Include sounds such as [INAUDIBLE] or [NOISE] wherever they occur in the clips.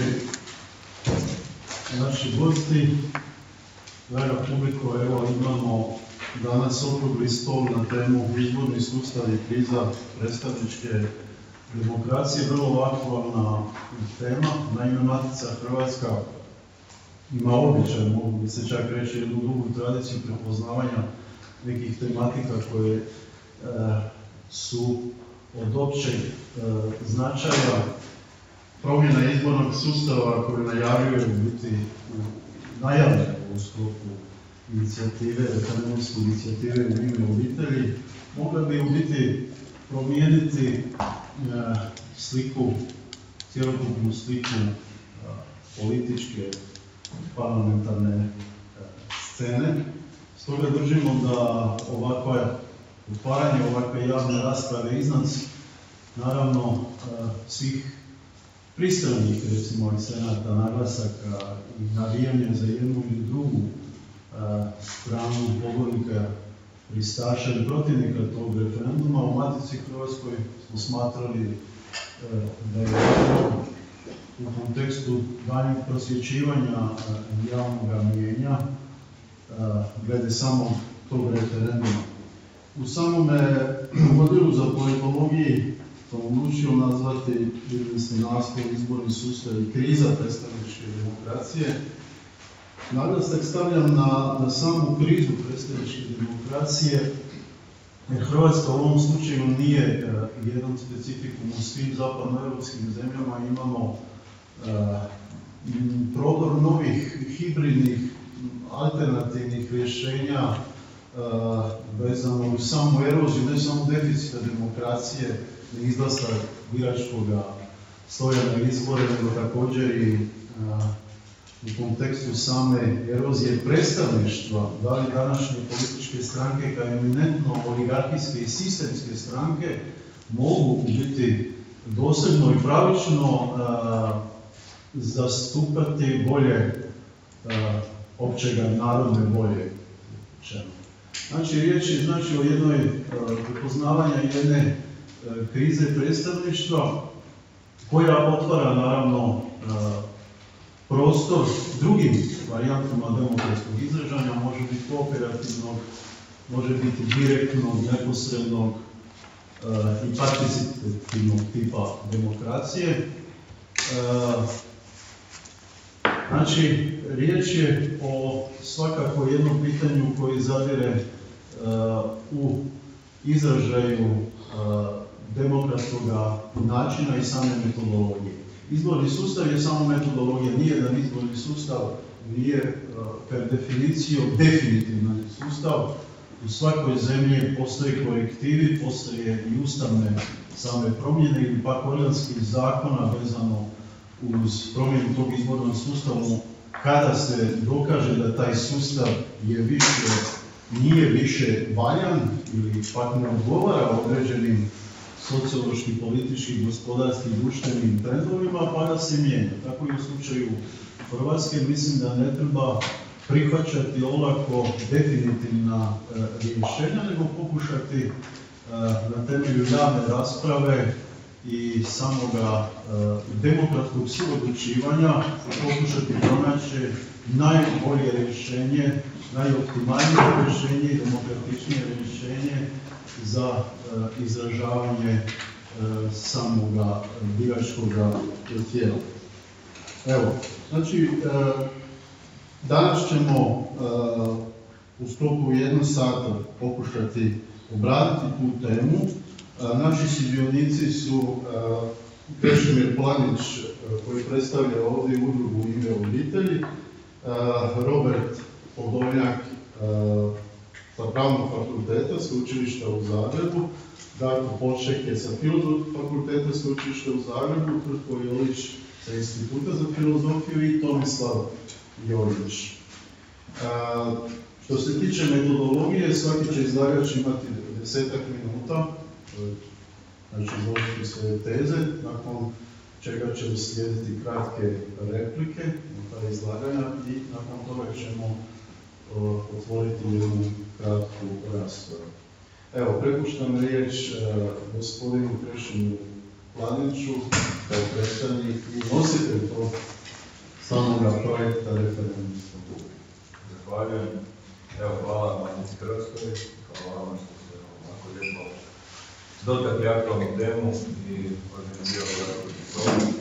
dragi naši gosti, draga publiko, evo imamo danas okrugli stol na temu izborni sustav i kriza predstavničke demokracije, vrlo aktualna tema. Naime, Matica Hrvatska ima običaj, mogu bi se čak reći, jednu dugu tradiciju prepoznavanja nekih tematika koje e, su od općeg e, značaja promjena izbornog sustava koju najavljuje biti najavljeno u sklopu inicijative, referendumske inicijative u ime obitelji, mogla bi u biti promijeniti e, sliku, cjelokupnu sliku e, političke parlamentarne e, scene. Stoga držimo da ovakva otvaranje ovakve javne rasprave iznad naravno svih pristranih recimo senata naglasaka i navijanja za jednu ili drugu stranu pogodnika pristaša ili protivnika tog referenduma u Matici Hrvatskoj smo smatrali e, da je u kontekstu danjeg prosvjećivanja e, javnog mijenja e, glede samog tog referenduma. U samome modelu za politologiji odlučio nazvati izvjesni naslov izborni sustav i kriza predstavničke demokracije. Naglasak stavljam na, na samu krizu predstavničke demokracije, jer Hrvatska u ovom slučaju nije uh, jedan specifikum u svim zapadnoevropskim zemljama, imamo uh, prodor novih hibridnih alternativnih rješenja uh, vezano u samu eroziju, ne samo deficita demokracije, izlasa biračkog stoja na izbore, nego također i u kontekstu same erozije predstavništva, da li današnje političke stranke kao eminentno oligarhijske i sistemske stranke mogu biti dosljedno i pravično zastupati bolje općega narodne bolje. Znači, riječ je znači, o jednoj prepoznavanja jedne krize predstavništva koja otvara naravno prostor drugim varijantama demokratskog izražanja, može biti kooperativnog, može biti direktnog, neposrednog i participativnog tipa demokracije. Znači, riječ je o svakako jednom pitanju koji zadire u izražaju demokratskog načina i same metodologije. Izborni sustav je samo metodologija, nije jedan izborni sustav nije per definiciju definitivni sustav. U svakoj zemlji postoji korektivi, postoje i ustavne same promjene ili pak organskih zakona vezano uz promjenu tog izbornog sustava kada se dokaže da taj sustav je više, nije više valjan ili pak ne odgovara određenim sociološki, politički, gospodarski, društvenim trendovima, pa da se mijenja. Tako i u slučaju Hrvatske mislim da ne treba prihvaćati olako definitivna e, rješenja, nego pokušati e, na temelju javne rasprave i samoga e, demokratskog suodlučivanja pokušati pronaći najbolje rješenje, najoptimalnije rješenje i demokratičnije rješenje za e, izražavanje e, samoga biračkog tijela. Evo, znači, e, danas ćemo u sklopu jednog sata pokušati obraditi tu temu. Naši sudionici su Krešimir Planić, koji predstavlja ovdje udrugu ime obitelji, Robert Podolnjak, sa pravnog fakulteta sveučilišta u Zagrebu, Darko Poček je sa fakulteta sveučilišta u Zagrebu, Krko Jolić sa instituta za filozofiju i Tomislav Jorić. što se tiče metodologije, svaki će izlagač imati desetak minuta, znači izložiti svoje teze, nakon čega će uslijediti kratke replike na ta izlaganja i nakon toga ćemo otvoriti jednu kratku raspravu. Evo, prepuštam riječ uh, gospodinu Krešinu Planinču kao predstavnik i nositelj tog samoga projekta referendumskog. Zahvaljujem. Evo, hvala Matici Hrvatskoj, hvala vam što ste ovako lijepo dotakli aktualnu temu i organizirali ovakvu diskusiju.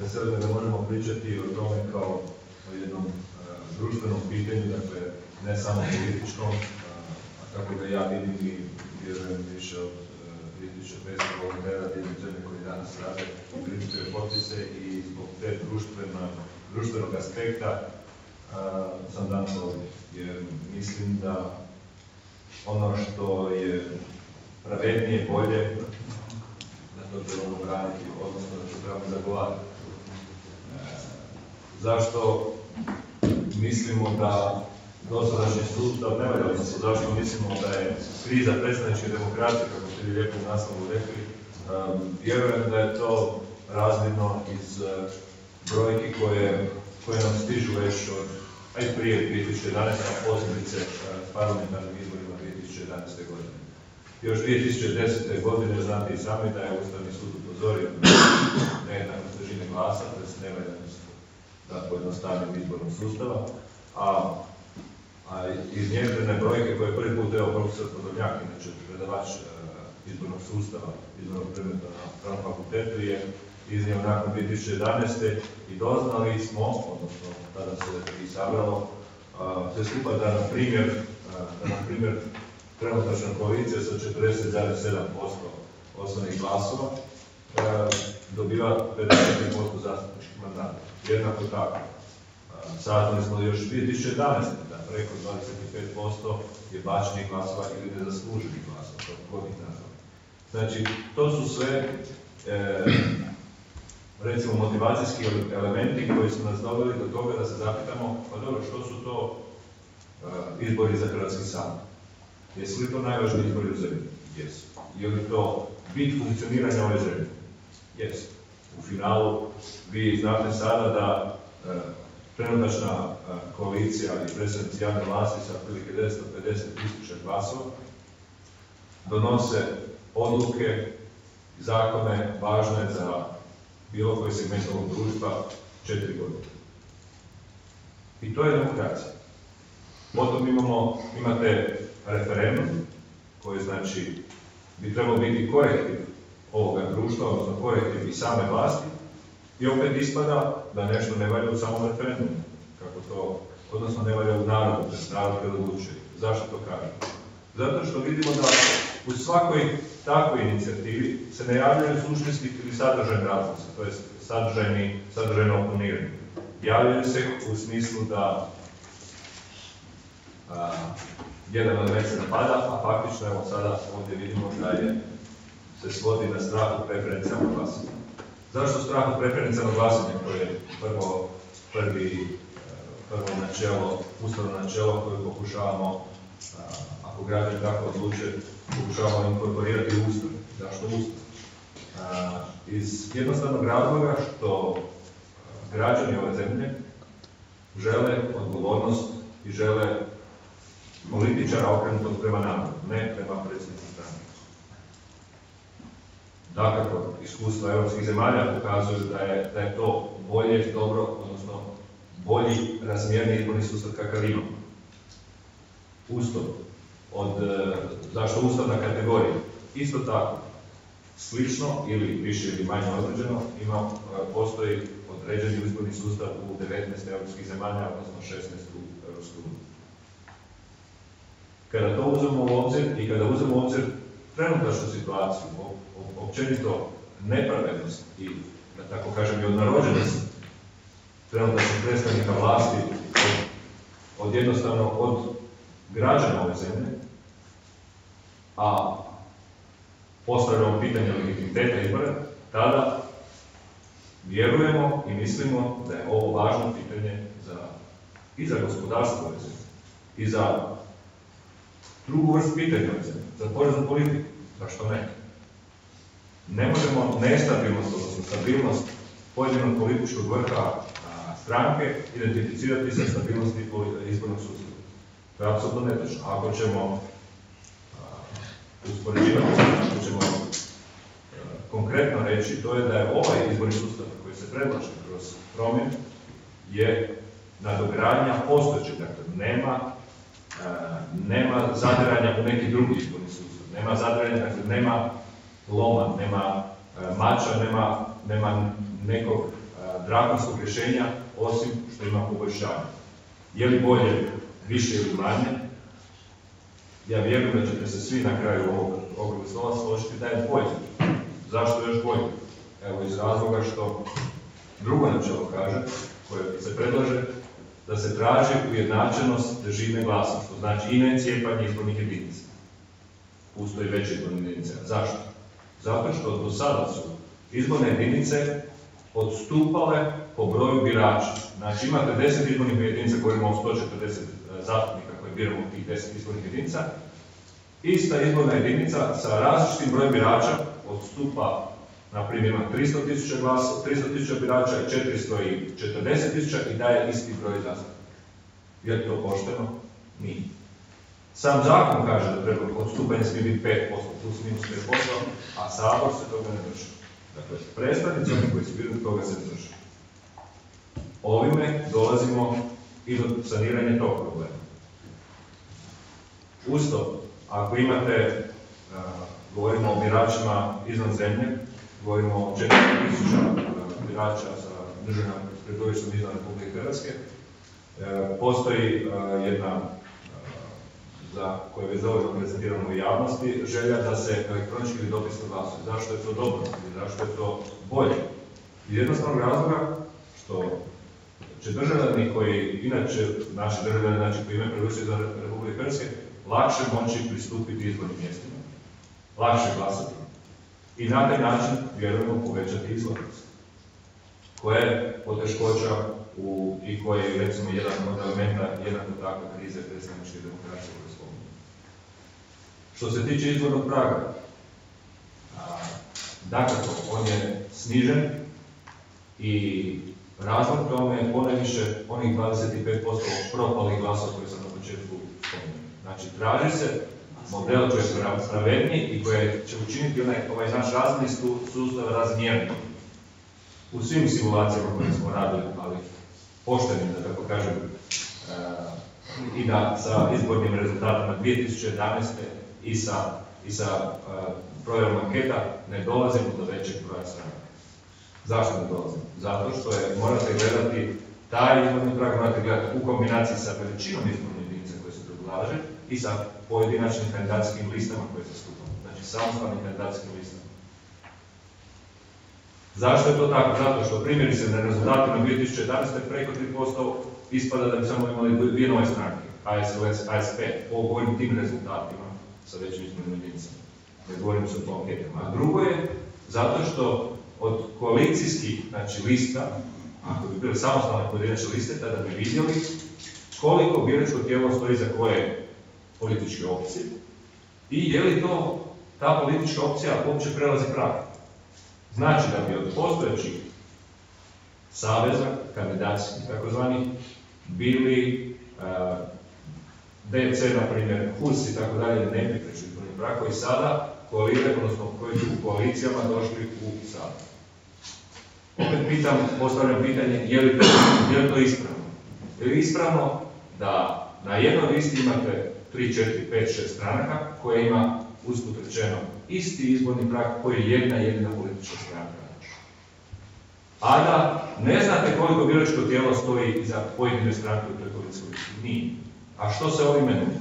Veseli me da možemo pričati o tome kao o jednom e, društvenom pitanju, dakle ne samo političkom, a, kako ga ja vidim i vjerujem više od e, 3500 volontera diljem koji danas rade i prikupljaju potpise i zbog te društvena, društvenog aspekta sam danas ovdje. Jer mislim da ono što je pravednije, bolje, da to trebamo braniti, odnosno da to trebamo zagovarati. E, zašto mislimo da dosadašnji sustav ne valja, odnosno zašto mislimo da je kriza predstavničke demokracije, kako ste vi lijepo naslovu rekli, vjerujem da je to razvidno iz uh, brojki koje, koje nam stižu već od, prije 2011. a posebice uh, parlamentarnim izborima 2011. godine. Još 2010. godine znate i sami da je Ustavni sud upozorio na nejednakost težine glasa, to je nevaljanost da pojednostavnim izbornog sustava, a a iz njezine brojke koje je prvi put evo profesor Podolnjak, inače predavač e, izbornog sustava, izbornog predmeta na pravnom fakultetu je iznio nakon 2011. i doznali smo, odnosno tada se i sabralo, sve skupa da na primjer, a, da na primjer trenutačna koalicija sa 40,7% osnovnih glasova a, dobiva 50% zastupničkih mandata. Jednako tako. Saznali smo još 2011 preko 25% je bačenih glasova ili nezasluženih glasova, kako god ih nazvali. Znači, to su sve, e, recimo, motivacijski elementi koji su nas doveli do toga da se zapitamo, pa dobro, što su to e, izbori za Hrvatski sabor? Jesu li to najvažniji izbori u zemlji? Jesu. Je li to bit funkcioniranja ove zemlje? Jesu. U finalu vi znate sada da e, trenutačna koalicija i predstavnici javne vlasti sa otprilike 950 tisuća glasova donose odluke i zakone važne za bilo koji segment ovog društva četiri godine. I to je demokracija. Potom imamo, imate referendum koji znači bi trebalo biti korektiv ovoga društva, odnosno korektiv i same vlasti, i opet ispada da nešto ne valja u samom referendumu, kako to, odnosno ne valja u narodu, da narod odlučuje. Zašto to kažem? Zato što vidimo da u svakoj takvoj inicijativi se ne javljaju suštinski ili sadržajni razlozi, to je sadržajni, sadržajno oponiranje. Javljaju se u smislu da a, jedan element se napada, a faktično evo sada ovdje vidimo da je se svodi na strahu preferencijalno glasanje. Zašto strah od preferencijalnog glasanja koje je prvo, prvi, prvo načelo, ustavno načelo koje pokušavamo, ako građani tako odluče, pokušavamo inkorporirati u ustav. Zašto ustav? Iz jednostavnog razloga što građani ove zemlje žele odgovornost i žele političara okrenutog prema narodu, ne prema predsjednici strane. Dakako, iskustva europskih zemalja pokazuju da je, da je to bolje, dobro, odnosno bolji, razmjerniji izborni sustav kakav imamo. Ustav, od, e, zašto ustavna kategorija? Isto tako, slično ili više ili manje određeno, ima, e, postoji određeni izborni sustav u 19 europskih zemalja, odnosno 16 u Europskoj Kada to uzmemo u obzir i kada uzmemo u obzir trenutačnu situaciju, općenito nepravednost i, da tako kažem, i odnarođenost trenutačnih predstavnika vlasti od, jednostavno od građana ove zemlje, a postavljamo pitanje legitimiteta izbora, tada vjerujemo i mislimo da je ovo važno pitanje za, i za gospodarstvo ove zemlje, i za drugu vrstu pitanja ove zemlje, za poreznu politiku, zašto ne? Ne možemo nestabilnost, odnosno stabilnost pojedinog političkog vrha stranke identificirati sa stabilnosti izbornog sustava. To je apsolutno netočno. Ako ćemo uspoređivati, ako ćemo konkretno reći, to je da je ovaj izborni sustav koji se predlaže kroz promjenu je nadogradnja postojećeg, dakle nema, nema zadiranja u neki drugi izborni sustav, nema zadiranja, dakle nema loma, nema e, mača, nema, nema nekog e, drakonskog rješenja osim što ima poboljšanje. Je li bolje više ili manje? Ja vjerujem da ćete se svi na kraju ovog ovog stola složiti da je bolje. Zašto još bolje? Evo iz razloga što drugo načelo kaže, koje se predlaže, da se traži ujednačenost težine glasa, što znači i ne cijepanje izbornih jedinica. Ustoji veće izborne jedinice. Zašto? Zato što do sada su izborne jedinice odstupale po broju birača. Znači imate 10 izbornih jedinica, govorimo o 140 e, zastupnika koje biramo tih 10 izbornih jedinica, ista izborna jedinica sa različitim brojem birača odstupa na primjer ima 300.000 glasa, 300.000 birača i 440.000 i daje isti broj zastupnika. Je li to pošteno? Nije. Sam zakon kaže da treba odstupanje smije biti 5%, plus minus 5%, a sabor se toga ne drži. Dakle, predstavnici oni koji su bili toga se drži. Ovime dolazimo i do saniranja tog problema. Uz to, ako imate, govorimo o biračima izvan zemlje, govorimo o 400.000 birača sa državnom prebivalištem izvan Republike Hrvatske, e, postoji jedna za koje je dovoljno prezentirano u javnosti, želja da se elektronički ili dopisno glasuje. Zašto je to dobro i zašto je to bolje? Iz jednostavnog razloga što će državljani koji, inače naši državljani, znači koji imaju prebivalište za Republike Hrvatske, lakše moći pristupiti izbornim mjestima, lakše glasati i na taj način, vjerujemo, povećati izlaznost. Koja je poteškoća i koje je, recimo, jedan od elementa jednako tako krize predstavničke demokracije. Što se tiče izbornog praga, dakle, on je snižen i razlog tome je ponajviše onih 25% propalih glasova koje sam na početku spomenuo. Znači, traži se model koji je pravedniji i koji će učiniti onaj, ovaj naš razni sustav razmjernim. U svim simulacijama koje smo radili, ali poštenim, da tako kažem, i da sa izbornim rezultatima 2011. i sa, i sa uh, anketa ne dolazimo do većeg broja strana. Zašto ne dolazimo? Zato što je, morate gledati taj izborni prag, morate gledati u kombinaciji sa veličinom izborne jedinice koje se predlaže i sa pojedinačnim kandidacijskim listama koje zastupamo. Znači samostalnim kandidacijskim listama. Zašto je to tako? Zato što primjeri se na rezultatima 2011. preko 3% ispada da bi samo imali dvije nove stranke, ASLS, ASP, po govorim tim rezultatima sa većim izbornim jedinicama. Ne govorim se o anketama. A drugo je zato što od koalicijskih znači, lista, ako bi bile samostalne pojedinačne liste, tada bi vidjeli koliko biračko tijelo stoji za koje političke opcije i je li to ta politička opcija uopće prelazi prag. Znači da bi od postojećih saveza, kandidacijskih takozvani, bili DC, na primjer, HUS i tako dalje, ne bi prešli prag koji sada koaliraju, odnosno koji su u koalicijama došli u Sabor. Opet pitam, postavljam pitanje, je li to, ispravno? Je li ispravno da na jednoj listi imate 3, 4, 5, 6 stranaka koja ima, usput rečeno, isti izborni prag koji je jedna jedina politička stranka. A da ne znate koliko biračko tijelo stoji iza pojedine stranke u toj listi. Nije. A što se ovime nudi?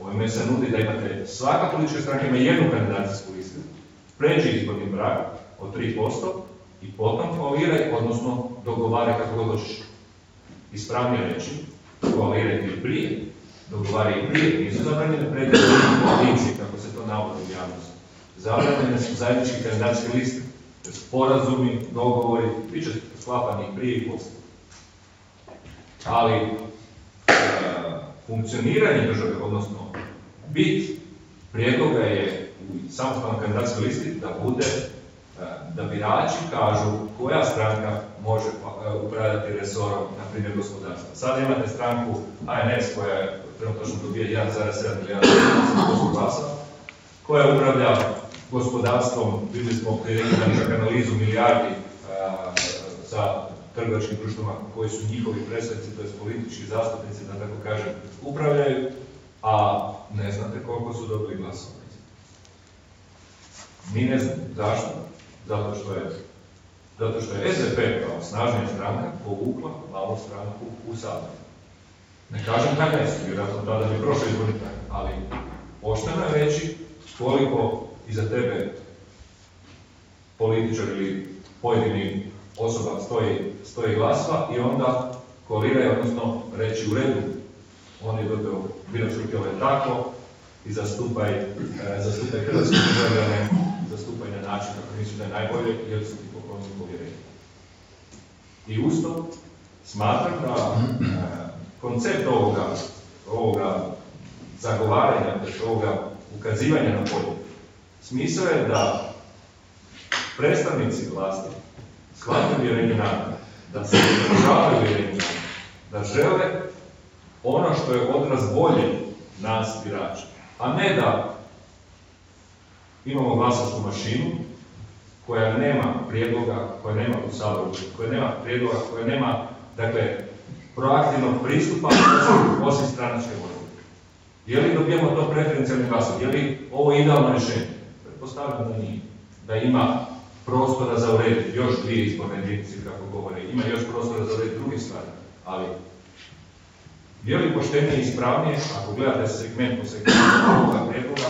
Ovime se nudi da imate, svaka politička stranka ima jednu kandidacijsku listu, pređi izborni prag od 3% i potom koaliraj, odnosno dogovaraj kako god hoćeš. Ispravnije reći, koaliraj prije dogovaraju i prije, nisu zabranjene prednosti koalicije, kako se to navodi u javnosti. Zabranjene su zajednički kandidatske liste, sporazumi, dogovori, bit će sklapani prije i poslije. Ali funkcioniranje države, odnosno bit prijedloga je u samostalnoj kandidatskoj listi da bude e, da birači kažu koja stranka može e, upravljati resorom, na primjer gospodarstva. Sada imate stranku ANS koja je trenutno dobije 1,7 milijarda glasa, koja upravlja gospodarstvom, vidjeli smo čak analizu milijardi sa trgovačkim društvima koji su njihovi predstavnici, to je politički zastupnici, da tako kažem, upravljaju, a ne znate koliko su dobili glasova. Mi ne znamo. Zašto? Zato što je zato što je SDP kao snažnija stranka povukla malu stranku u Sabor. Ne kažem da ne su, vjerojatno tada bi prošlo izborni ali pošteno je reći koliko iza tebe političar ili pojedini osoba stoji, stoji glasva i onda koliraju, odnosno reći u redu, on je dobio je tako i zastupaj, e, zastupaj hrvatske državljane, zastupaj na način kako misli da je najbolje jer su ti poklonili povjerenje. I usto smatram da e, koncept ovoga, ovoga zagovaranja, ovoga ukazivanja na polje, smisao je da predstavnici vlasti shvataju vjerenje naroda, da se održavaju vjerenje da žele ono što je odraz volje nas birača, a ne da imamo glasačku mašinu koja nema prijedloga, koja nema u saboru, koja nema prijedloga, koja nema, dakle, proaktivnog pristupa osim stranačke volje. Je li dobijemo to preferencijalni glasom? Je li ovo idealno rješenje? Pretpostavljam da nije. Da ima prostora za urediti još dvije izborne jedinice, kako govore. Ima još prostora za urediti druge stvari. Ali, je li poštenije i ispravnije, ako gledate segment po segmentu ovoga prijedloga,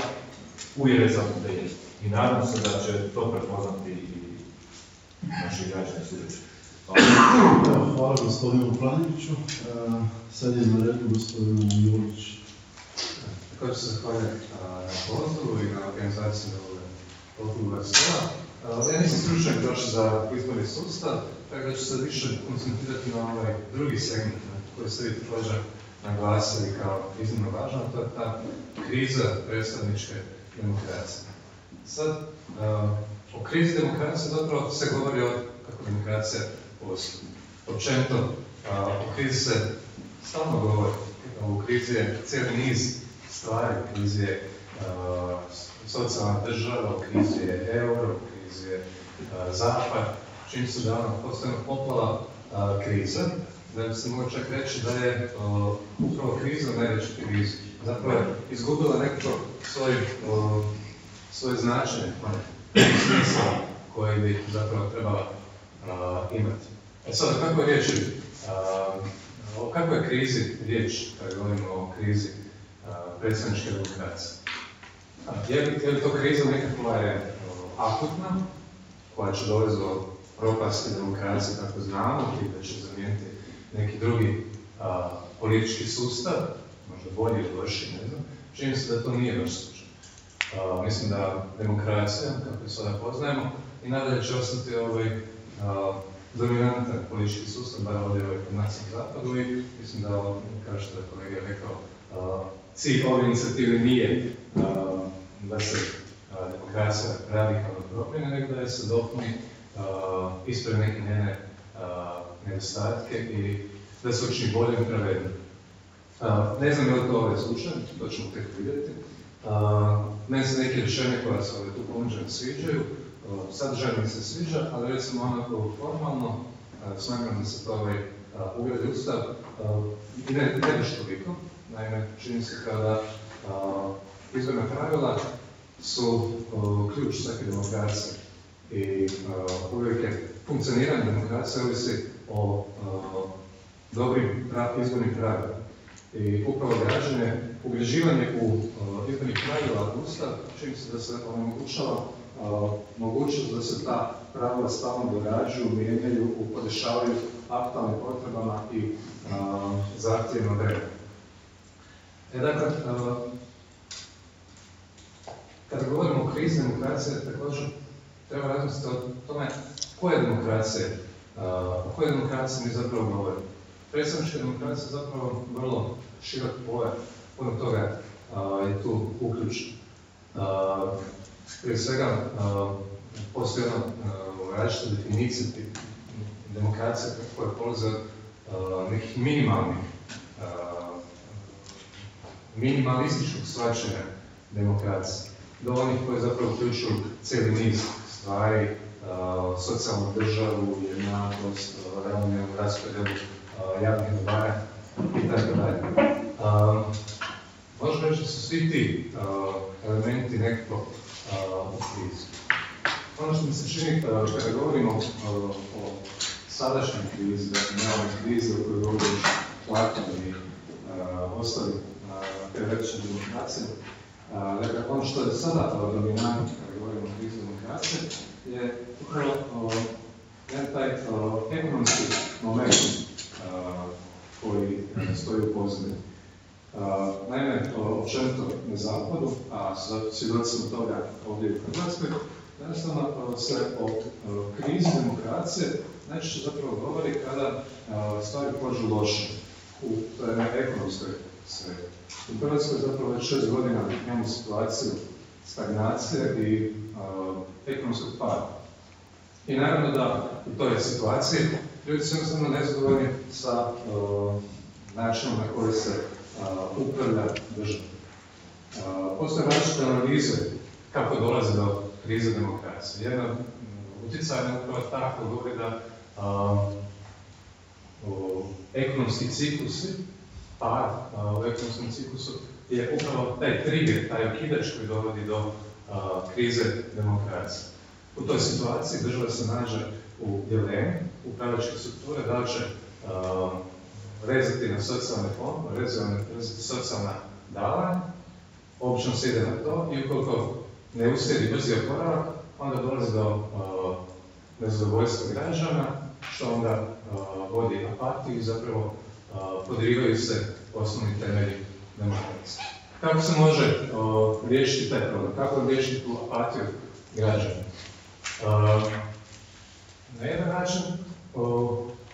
uvjere sam da je. I nadam se da će to prepoznati i naši građani sljedeći. Hvala. Hvala gospodinu Planiću. Sad je na redu gospodinu Julić. Također se zahvaljujem na pozivu i na organizaciju ovog okruglog stola. Ja nisam stručnjak baš za izborni sustav, tako da ću se više koncentrirati na ovaj drugi segment koji ste vi također naglasili kao iznimno važan, to je ta kriza predstavničke demokracije. Sad, o krizi demokracije zapravo se govori o kako demokracija postoji. Općenito, o krizi se stalno govori. U krizi je cijeli niz stvari, u krizi je socijalna država, u krizi je euro, u krizi je zapad, čim se da ono postane poplava kriza, da bi se moglo čak reći da je upravo kriza najveća kriza. Zapravo je izgubila nekako svoj, svoje značenje, smisla koje bi zapravo trebala imati. E sada, kako je riječ, o kakvoj je krizi riječ, kada govorimo o krizi predsjedničke demokracije? Je li to kriza nekakva je akutna, koja će dovesti do propasti demokracije, kako znamo, i da će zamijeniti neki drugi politički sustav, možda bolji ili loši, ne znam, čini se da to nije baš slučaj. mislim da demokracija, kako je sada poznajemo, i nadalje će ostati ovaj, dominantan politički sustav, bar ovdje ovaj kod nas na zapadu i mislim da, kao što je kolega rekao, cilj ove inicijative nije da se demokracija radikalno promjene, nego da je se dopuni ispravi neke njene nedostatke i da se učini bolje i pravednije. Ne znam je li to ovaj slučaj, to ćemo tek vidjeti. Meni se neke rješenje koja se ovdje tu ponuđene sviđaju, sadržaj mi se sviđa, ali recimo onako formalno smatram da se to ovaj ugradi ustav i ne, ne toliko. Naime, čini se kada izborna pravila su ključ svake demokracije i uvijek je funkcioniranje demokracije ovisi o dobrim izbornim pravilima. I upravo građane, ugrađivanje u izbornih pravila Ustav, čini se da se omogućava mogućnost da se ta pravila stalno događaju, mijenjaju, upodešavaju aktualnim potrebama i zahtjevima vremena. E dakle, kada govorimo o krizi demokracije, također treba razmisliti o tome koje demokracije, o kojoj demokraciji mi zapravo govorimo. Predstavnička demokracija je zapravo vrlo širok pojam, puno toga je tu uključeno. Prije svega, postoji jedna različita definicija demokracije koja polaze od nekih minimalnih, minimalističkog svačanja demokracije. Do onih koji zapravo uključuju cijeli niz stvari, socijalnu državu, jednakost, ravnomjernu raspodjelu javnih dobara i tako dalje. Možemo reći da su svi ti elementi nekako u krizi. Ono što mi se čini kada govorimo o sadašnjoj krizi, dakle ne ovoj krizi o kojoj govori Platon i ostali teoretične demokracije, dakle ono što je sada dominantno kada govorimo o krizi demokracije je upravo jedan taj ekonomski moment koji stoji u pozadini. Naime, općenito na zapadu, a svjedoci smo toga ovdje u Hrvatskoj, jednostavno se o krizi demokracije najčešće zapravo govori kada stvari pođu loše u ekonomskoj sferi. U Hrvatskoj zapravo već šest godina imamo situaciju stagnacije i ekonomskog pada. I naravno da u toj situaciji ljudi su jednostavno nezadovoljni sa načinom na koji se upravlja država. Postoje različite analize kako dolazi do krize demokracije. Jedna utjecajna upravo tako govori da ekonomski ciklusi, pad u ekonomskom ciklusu je upravo taj trigger, taj okidač koji dovodi do krize demokracije. U toj situaciji država se nađe u dilemi upravljačke strukture da će rezati na socijalne fond, rezati socijalna davanja, obično se ide na to i ukoliko ne uslijedi brzi oporavak, onda dolazi do nezadovoljstva građana, što onda vodi apatiju i zapravo podrivaju se osnovni temelji demokracije. Kako se može riješiti taj problem? Kako riješiti tu apatiju građana? na jedan način,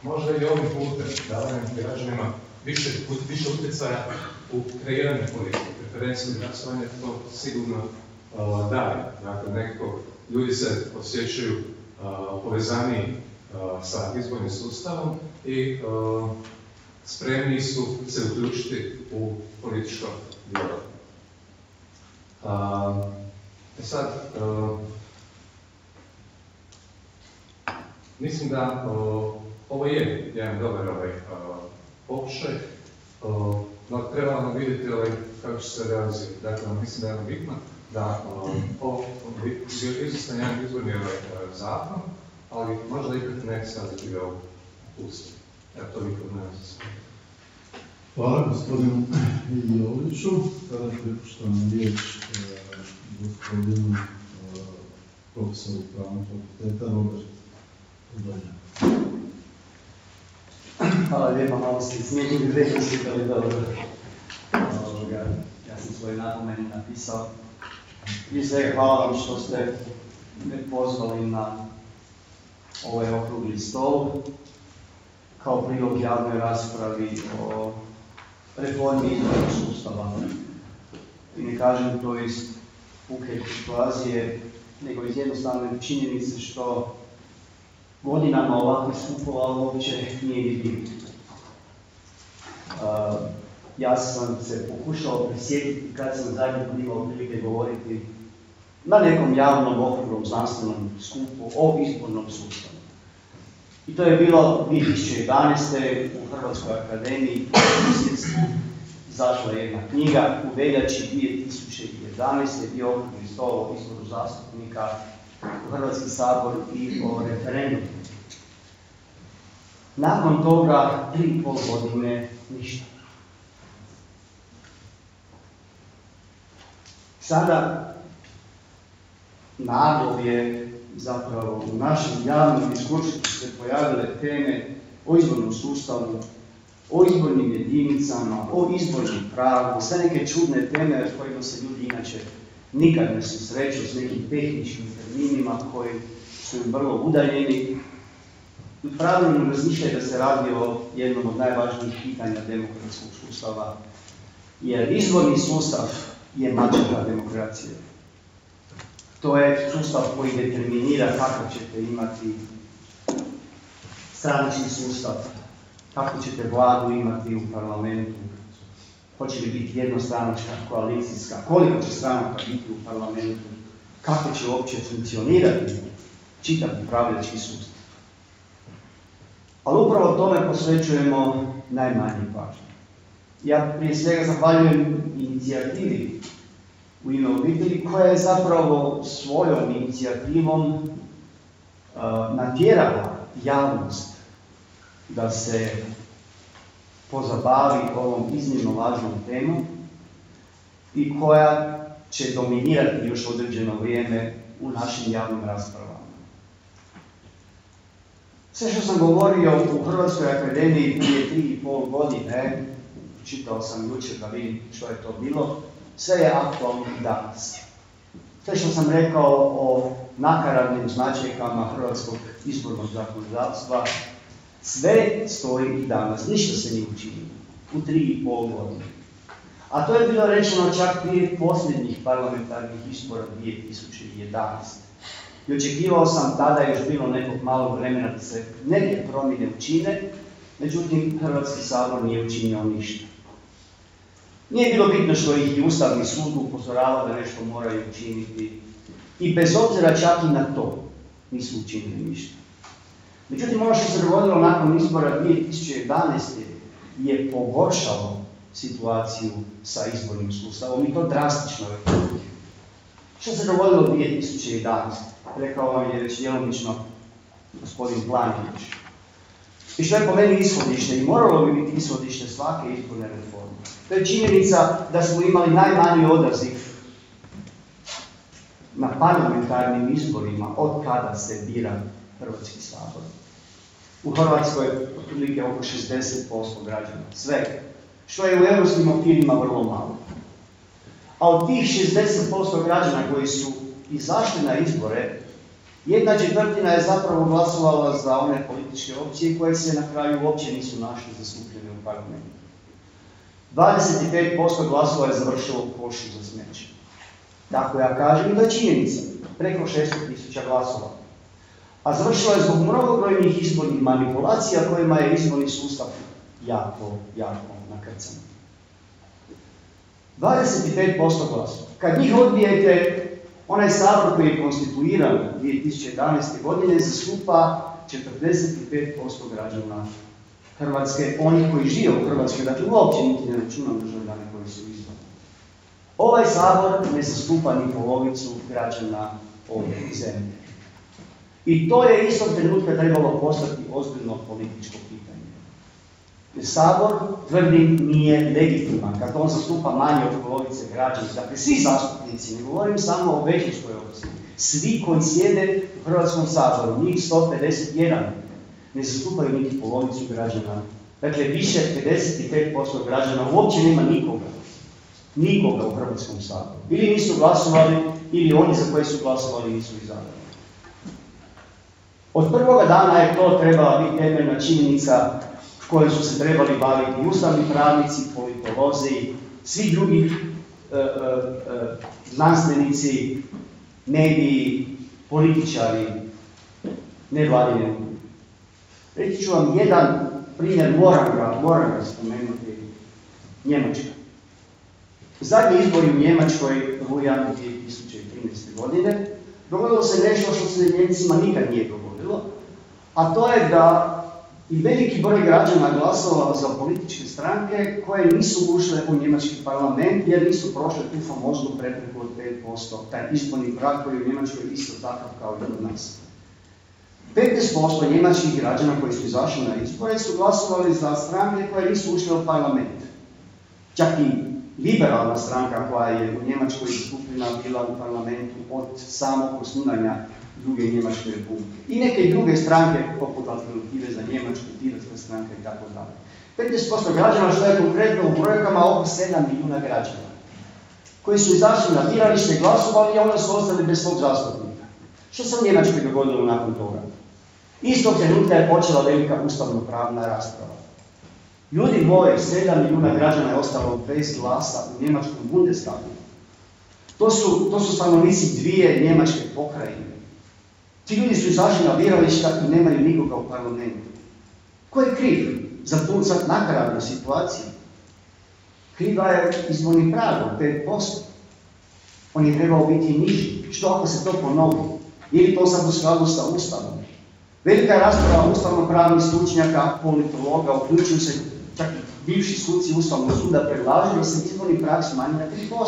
možda i ovim putem, davanjem građanima više, utjecaja u kreiranju politike, preferencije glasovanja, to sigurno daje. Dakle, nekako ljudi se osjećaju povezaniji sa izbornim sustavom i spremni su se uključiti u političko djelo. E sad, mislim da ovo je jedan dobar ovaj, pokušaj, no trebamo vidjeti ovaj, kako će se realizirati. Dakle, mislim da je bitno da ovo izostan jedan izborni ovaj, zakon, ali možda ipak ne staviti ga u pusti. To bi kod nas. Hvala gospodinu Joviću. Sada prepuštam riječ gospodinu profesoru pravnog fakulteta Robert Hvala lijepa, malo ste snijegili vremenski, ali dobro. Ja sam svoje napomene napisao. Prije svega hvala vam što ste me pozvali na ovaj okrugli stol kao prilog javnoj raspravi o reformi izbornog sustava. I ne kažem to iz puke situacije, nego iz jednostavne činjenice što godinama ovakvih skupova uopće nije vidljiv. ja sam se pokušao prisjetiti kad sam zadnji imao prilike govoriti na nekom javnom okruglom znanstvenom skupu o izbornom sustavu. I to je bilo 2011. u Hrvatskoj akademiji zašla jedna knjiga u veljači 2011. bio okrugli stol o izboru zastupnika u Hrvatski sabor i o referendumu. Nakon toga, tri i pol godine, ništa. Sada, naglo je zapravo u našem javnom diskursu se pojavile teme o izbornom sustavu, o izbornim jedinicama, o izbornim pravu, sve neke čudne teme s kojima se ljudi inače nikad ne susreću s nekim tehničkim terminima koji su im vrlo udaljeni u pravilu razmišljaju da se radi o jednom od najvažnijih pitanja demokratskog sustava, jer izborni sustav je mačaka demokracije. To je sustav koji determinira kako ćete imati stranični sustav, kako ćete vladu imati u parlamentu, hoće li biti jednostranačka, koalicijska, koliko će stranaka biti u parlamentu, kako će uopće funkcionirati čitav upravljački sustav. Ali upravo tome posvećujemo najmanje pažnje. Ja prije svega zahvaljujem inicijativi u ime obitelji koja je zapravo svojom inicijativom uh, natjerala javnost da se pozabavi ovom iznimno važnom temom i koja će dominirati još određeno vrijeme u našim javnim raspravama. Sve što sam govorio u Hrvatskoj akademiji prije tri i pol godine, čitao sam jučer da vidim što je to bilo, sve je aktualno danas. Sve što sam rekao o nakaradnim značajkama hrvatskog izbornog zakonodavstva, sve stoji i danas, ništa se nije učinilo u tri i pol godine. A to je bilo rečeno čak prije posljednjih parlamentarnih izbora 2011. I očekivao sam tada još bilo nekog malog vremena da se neke promjene učine, međutim Hrvatski sabor nije učinio ništa. Nije bilo bitno što ih i Ustavni sud upozorava da nešto moraju učiniti i bez obzira čak i na to nisu učinili ništa. Međutim, ono što se dogodilo nakon izbora 2011. je pogoršalo situaciju sa izbornim sustavom i to drastično je. Što se dogodilo 2011. Rekao vam je već djelomično gospodin Planković. I što je po meni ishodište i moralo bi biti ishodište svake izborne reforme. To je činjenica da smo imali najmanji odaziv na parlamentarnim izborima od kada se bira Hrvatski sabor. U Hrvatskoj je otprilike oko 60% građana, sve, što je u europskim okvirima vrlo malo. A od tih 60% građana koji su izašli na izbore, jedna četvrtina je zapravo glasovala za one političke opcije koje se na kraju uopće nisu našli zastupljene u parlamentu. 25% glasova je završilo u košu za smeće. Tako ja kažem da je činjenica. Preko 600.000 glasova. A završilo je zbog mnogobrojnih izbornih manipulacija kojima je izborni sustav jako, jako nakrcan. 25% glasova. Kad njih odbijete, onaj sabor koji je konstituiran 2011. godine zastupa 45% građana Hrvatske, oni koji žive u Hrvatskoj, dakle uopće niti ne računam državljane koji su izvan. Ovaj sabor ne zastupa ni polovicu građana ove zemlje. I to je istog trenutka trebalo postati ozbiljno političko pitanje. Sabor, tvrdim, nije legitiman, kad on zastupa manje od polovice građana. Dakle, svi zastupnici, ne govorim samo o većinskoj opciji, svi koji sjede u Hrvatskom saboru, njih 151, ne zastupaju niti polovicu građana. Dakle, više 55% građana uopće nema nikoga. Nikoga u Hrvatskom saboru. Ili nisu glasovali, ili oni za koje su glasovali nisu izabrani. Od prvoga dana je to trebala biti temeljna činjenica kojom su se trebali baviti ustavni pravnici, politolozi, svi drugi e, e, e, znanstvenici, mediji, političari, nevladine Reći ću vam jedan primjer, moram ga, moram ga spomenuti, Njemačka. Zadnji izbori u Njemačkoj rujan 2013. godine dogodilo se nešto što se Njemcima nikad nije dogodilo, a to je da i veliki broj građana glasovalo za političke stranke koje nisu ušle u njemački parlament jer nisu prošle tu famoznu prepreku od 5%, taj izborni prag koji je u Njemačkoj isto takav kao i od nas. 15% njemačkih građana koji su izašli na izbore su glasovali za stranke koje nisu ušle u parlament. Čak i liberalna stranka koja je u Njemačkoj skupina bila u parlamentu od samog osnivanja druge Njemačke republike. I neke druge stranke, poput alternative za Njemačku, Piratska stranka i tako dalje. 15% građana, što je konkretno u brojkama oko 7 milijuna građana, koji su izašli na biralište, glasovali, a onda su ostali bez svog zastupnika. Što se u Njemačkoj dogodilo nakon toga? Istog trenutka je počela velika ustavno-pravna rasprava. Ljudi moji, 7 milijuna građana je ostalo bez glasa u njemačkom Bundestagu. To su, to su stanovnici dvije njemačke pokrajine. Ti ljudi su izašli na birališta i nemaju nikoga u parlamentu. Ko je kriv za tu sad situaciju? Kriva je izborni prag od 5%. On je trebao biti niži. Što ako se to ponovi? Je li to sad u skladu sa Ustavom? Velika je rasprava ustavno-pravnih stručnjaka, politologa, uključuju se čak i bivši suci Ustavnog suda predlažu da se izborni prag smanji na 3%.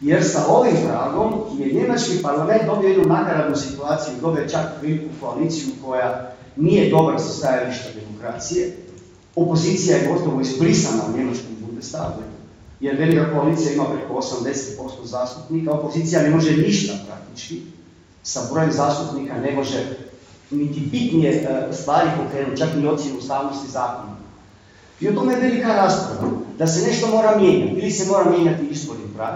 Jer sa ovim pragom je njemački parlament dobio jednu nakaradnu situaciju, dobio čak veliku koaliciju koja nije dobra sa stajališta demokracije. Opozicija je gotovo izbrisana u njemačkom Bundestagu, jer velika koalicija ima preko 80% zastupnika, opozicija ne može ništa praktički, sa brojem zastupnika ne može niti bitnije e, stvari pokrenuti, čak ni ocjenu ustavnosti zakona. I o tome je velika rasprava, da se nešto mora mijenjati, ili se mora mijenjati izborni prag,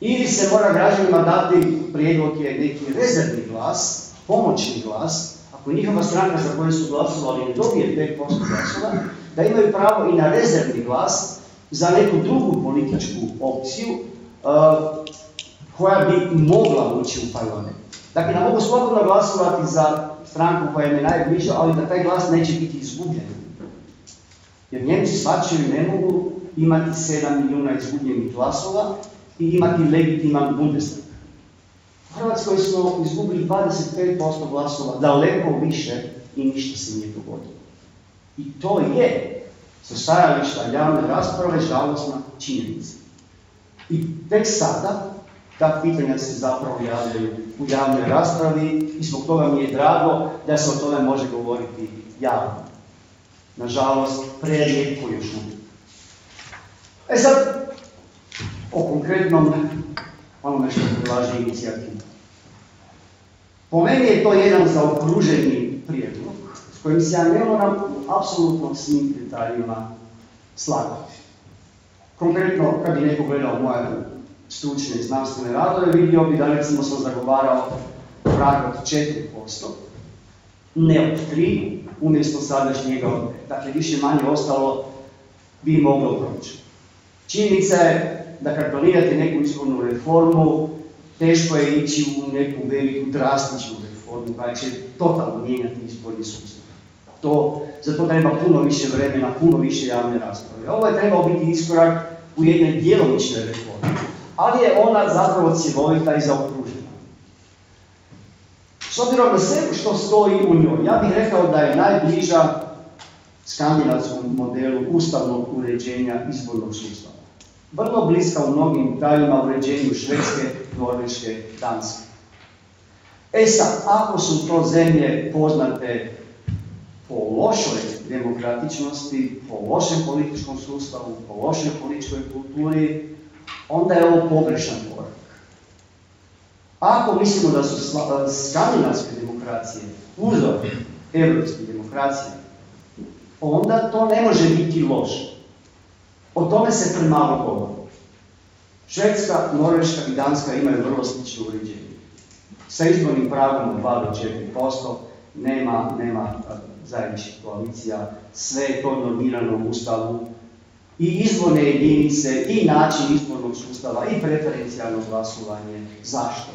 ili se mora građanima dati prijedlog je neki rezervni glas, pomoćni glas, ako njihova stranka za koju su glasovali ne dobije 5% glasova, da imaju pravo i na rezervni glas za neku drugu političku opciju uh, koja bi mogla ući u parlament. Dakle, da mogu slobodno glasovati za stranku koja je najbliža, ali da taj glas neće biti izgubljen. Jer Njemci svačaju ne mogu imati 7 milijuna izgubljenih glasova i imati legitiman Bundestag. U Hrvatskoj smo izgubili 25% glasova, daleko više i ništa se nije dogodilo. I to je sa stajališta javne rasprave žalostna činjenica. I tek sada ta pitanja se zapravo javljaju u javnoj raspravi i zbog toga mi je drago da se o tome može govoriti javno. Nažalost, prerijetko još uvijek. E sad, o konkretnom onome što predlaže inicijativa. Po meni je to jedan zaokruženi prijedlog s kojim se ja ne moram apsolutno svim detaljima slagati. Konkretno, kad bi neko gledao moje stručne i znanstvene radove, vidio bi da recimo sam zagovarao prag od 4%, ne od 3, umjesto sadašnjega, dakle više manje ostalo bi moglo proći. Činjenica je da kad planirate neku izbornu reformu, teško je ići u neku veliku drastičnu reformu koja će totalno mijenjati izborni sustav. To, za to treba puno više vremena, puno više javne rasprave. Ovo je trebao biti iskorak u jednoj djelomičnoj reformi, ali je ona zapravo cjelovita i zaokružena. S obzirom na sve što stoji u njoj, ja bih rekao da je najbliža skandinavskom modelu ustavnog uređenja izbornog sustava vrlo bliska u mnogim detaljima uređenju Švedske, Norveške, Danske. E sad, ako su to zemlje poznate po lošoj demokratičnosti, po lošem političkom sustavu, po lošoj političkoj kulturi, onda je ovo pogrešan korak. Ako mislimo da su skandinavske demokracije uzor evropske demokracije, onda to ne može biti loše. O tome se premalo govori. Švedska, Norveška i Danska imaju vrlo slično uređenje. Sa izbornim pragom od 2 do 4% nema, nema zajedničkih koalicija, sve je to normirano u Ustavu i izborne jedinice i način izbornog sustava i preferencijalno glasovanje. Zašto?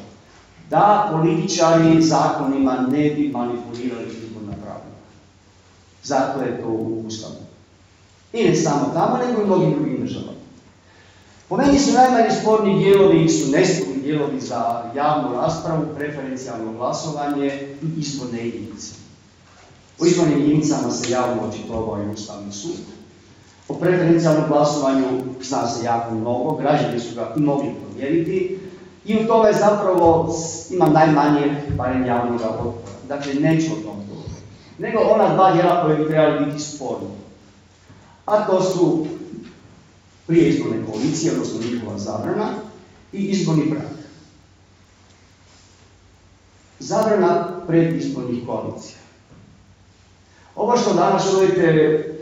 Da političari zakonima ne bi manipulirali izborna prava. Zato je to u Ustavu. I ne samo tamo, nego i mnogim drugim državama. Po meni su najmanje sporni dijelovi su nesporni dijelovi za javnu raspravu, preferencijalno glasovanje i izborne jedinice. O izbornim jedinicama se javno očitovao i Ustavni sud. O preferencijalnom glasovanju zna se jako mnogo, građani su ga mogli provjeriti i u tome zapravo ima najmanje, barem javnog otpora. Dakle, neću o tom govoriti. Nego ona dva dijela koje bi trebali biti sporni a to su prije izborne koalicije, odnosno njihova zabrana i izborni prag. Zabrana predizbornih koalicija. Ovo što danas čujete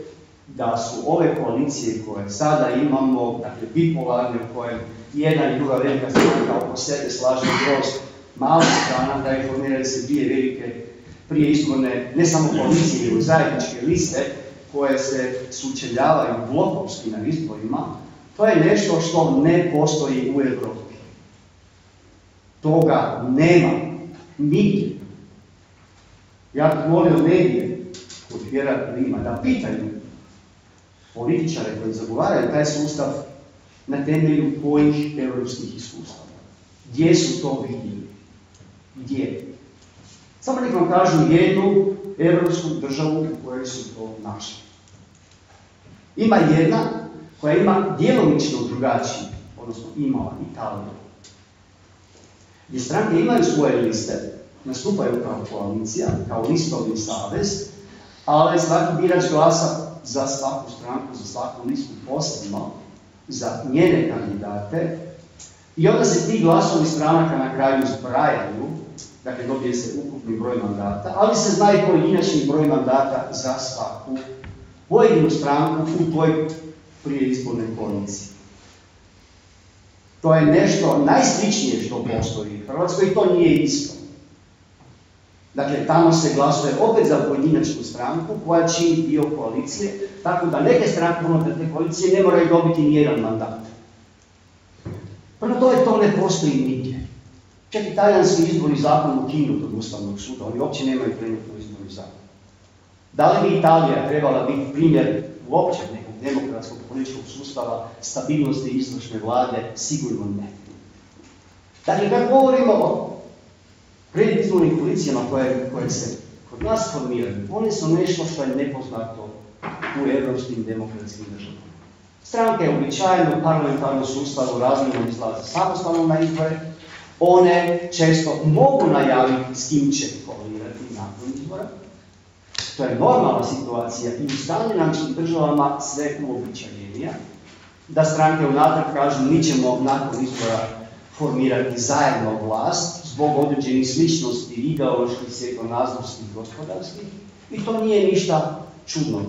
da su ove koalicije koje sada imamo, dakle bipolarne u kojem jedna i druga velika stranka oko sebe slaže kroz malo strana, da je formiraju se dvije velike prije izborne, ne samo koalicije, nego zajedničke liste, koje se sučeljavaju blokovski na izborima, to je nešto što ne postoji u Evropi. Toga nema nigdje. Ja bih molio medije, koji vjerojatno ima, da pitaju političare koji zagovaraju taj sustav na temelju kojih europskih iskustava. Gdje su to vidjeli? Gdje? Samo nek vam kažu jednu europsku državu u kojoj su to našli. Ima jedna koja ima djelomično drugačiji, odnosno imala Italija, gdje stranke imaju svoje liste, nastupaju kao koalicija, kao listovni savez, ali svaki birač glasa za svaku stranku, za svaku listu posebno, za njene kandidate, i onda se ti glasovi stranaka na kraju zbrajaju, dakle dobije se ukupni broj mandata, ali se zna i pojedinačni broj mandata za svaku pojedinu stranku u toj prije izbornoj koaliciji. To je nešto najsličnije što postoji u Hrvatskoj i to nije isto. Dakle, tamo se glasuje opet za pojedinačnu stranku koja čini dio koalicije, tako da neke stranke unutar te koalicije ne moraju dobiti nijedan mandat. Prvo to je to ne postoji nigdje. Čak i talijanski izborni zakon ukinut od Ustavnog suda, oni uopće nemaju trenutno izborni zakon. Da li bi Italija trebala biti primjer uopće nekog demokratskog političkog sustava, stabilnosti izvršne vlade? Sigurno ne. Dakle, kad govorimo o predizbornim policijama koje, koje se kod nas formiraju, one su nešto što je nepoznato u europskim demokratskim državama. Stranke običajno u parlamentarnom sustavu razmjerno izlaze samostalno na izbore, one često mogu najaviti s kim će koalirati nakon izbora. To je normalna situacija i u skandinavskim državama sve uobičajenija, da stranke unatrag kažu mi ćemo nakon izbora formirati zajedno vlast zbog određenih sličnosti, ideoloških, svjetonazorskih, gospodarskih i to nije ništa čudnog.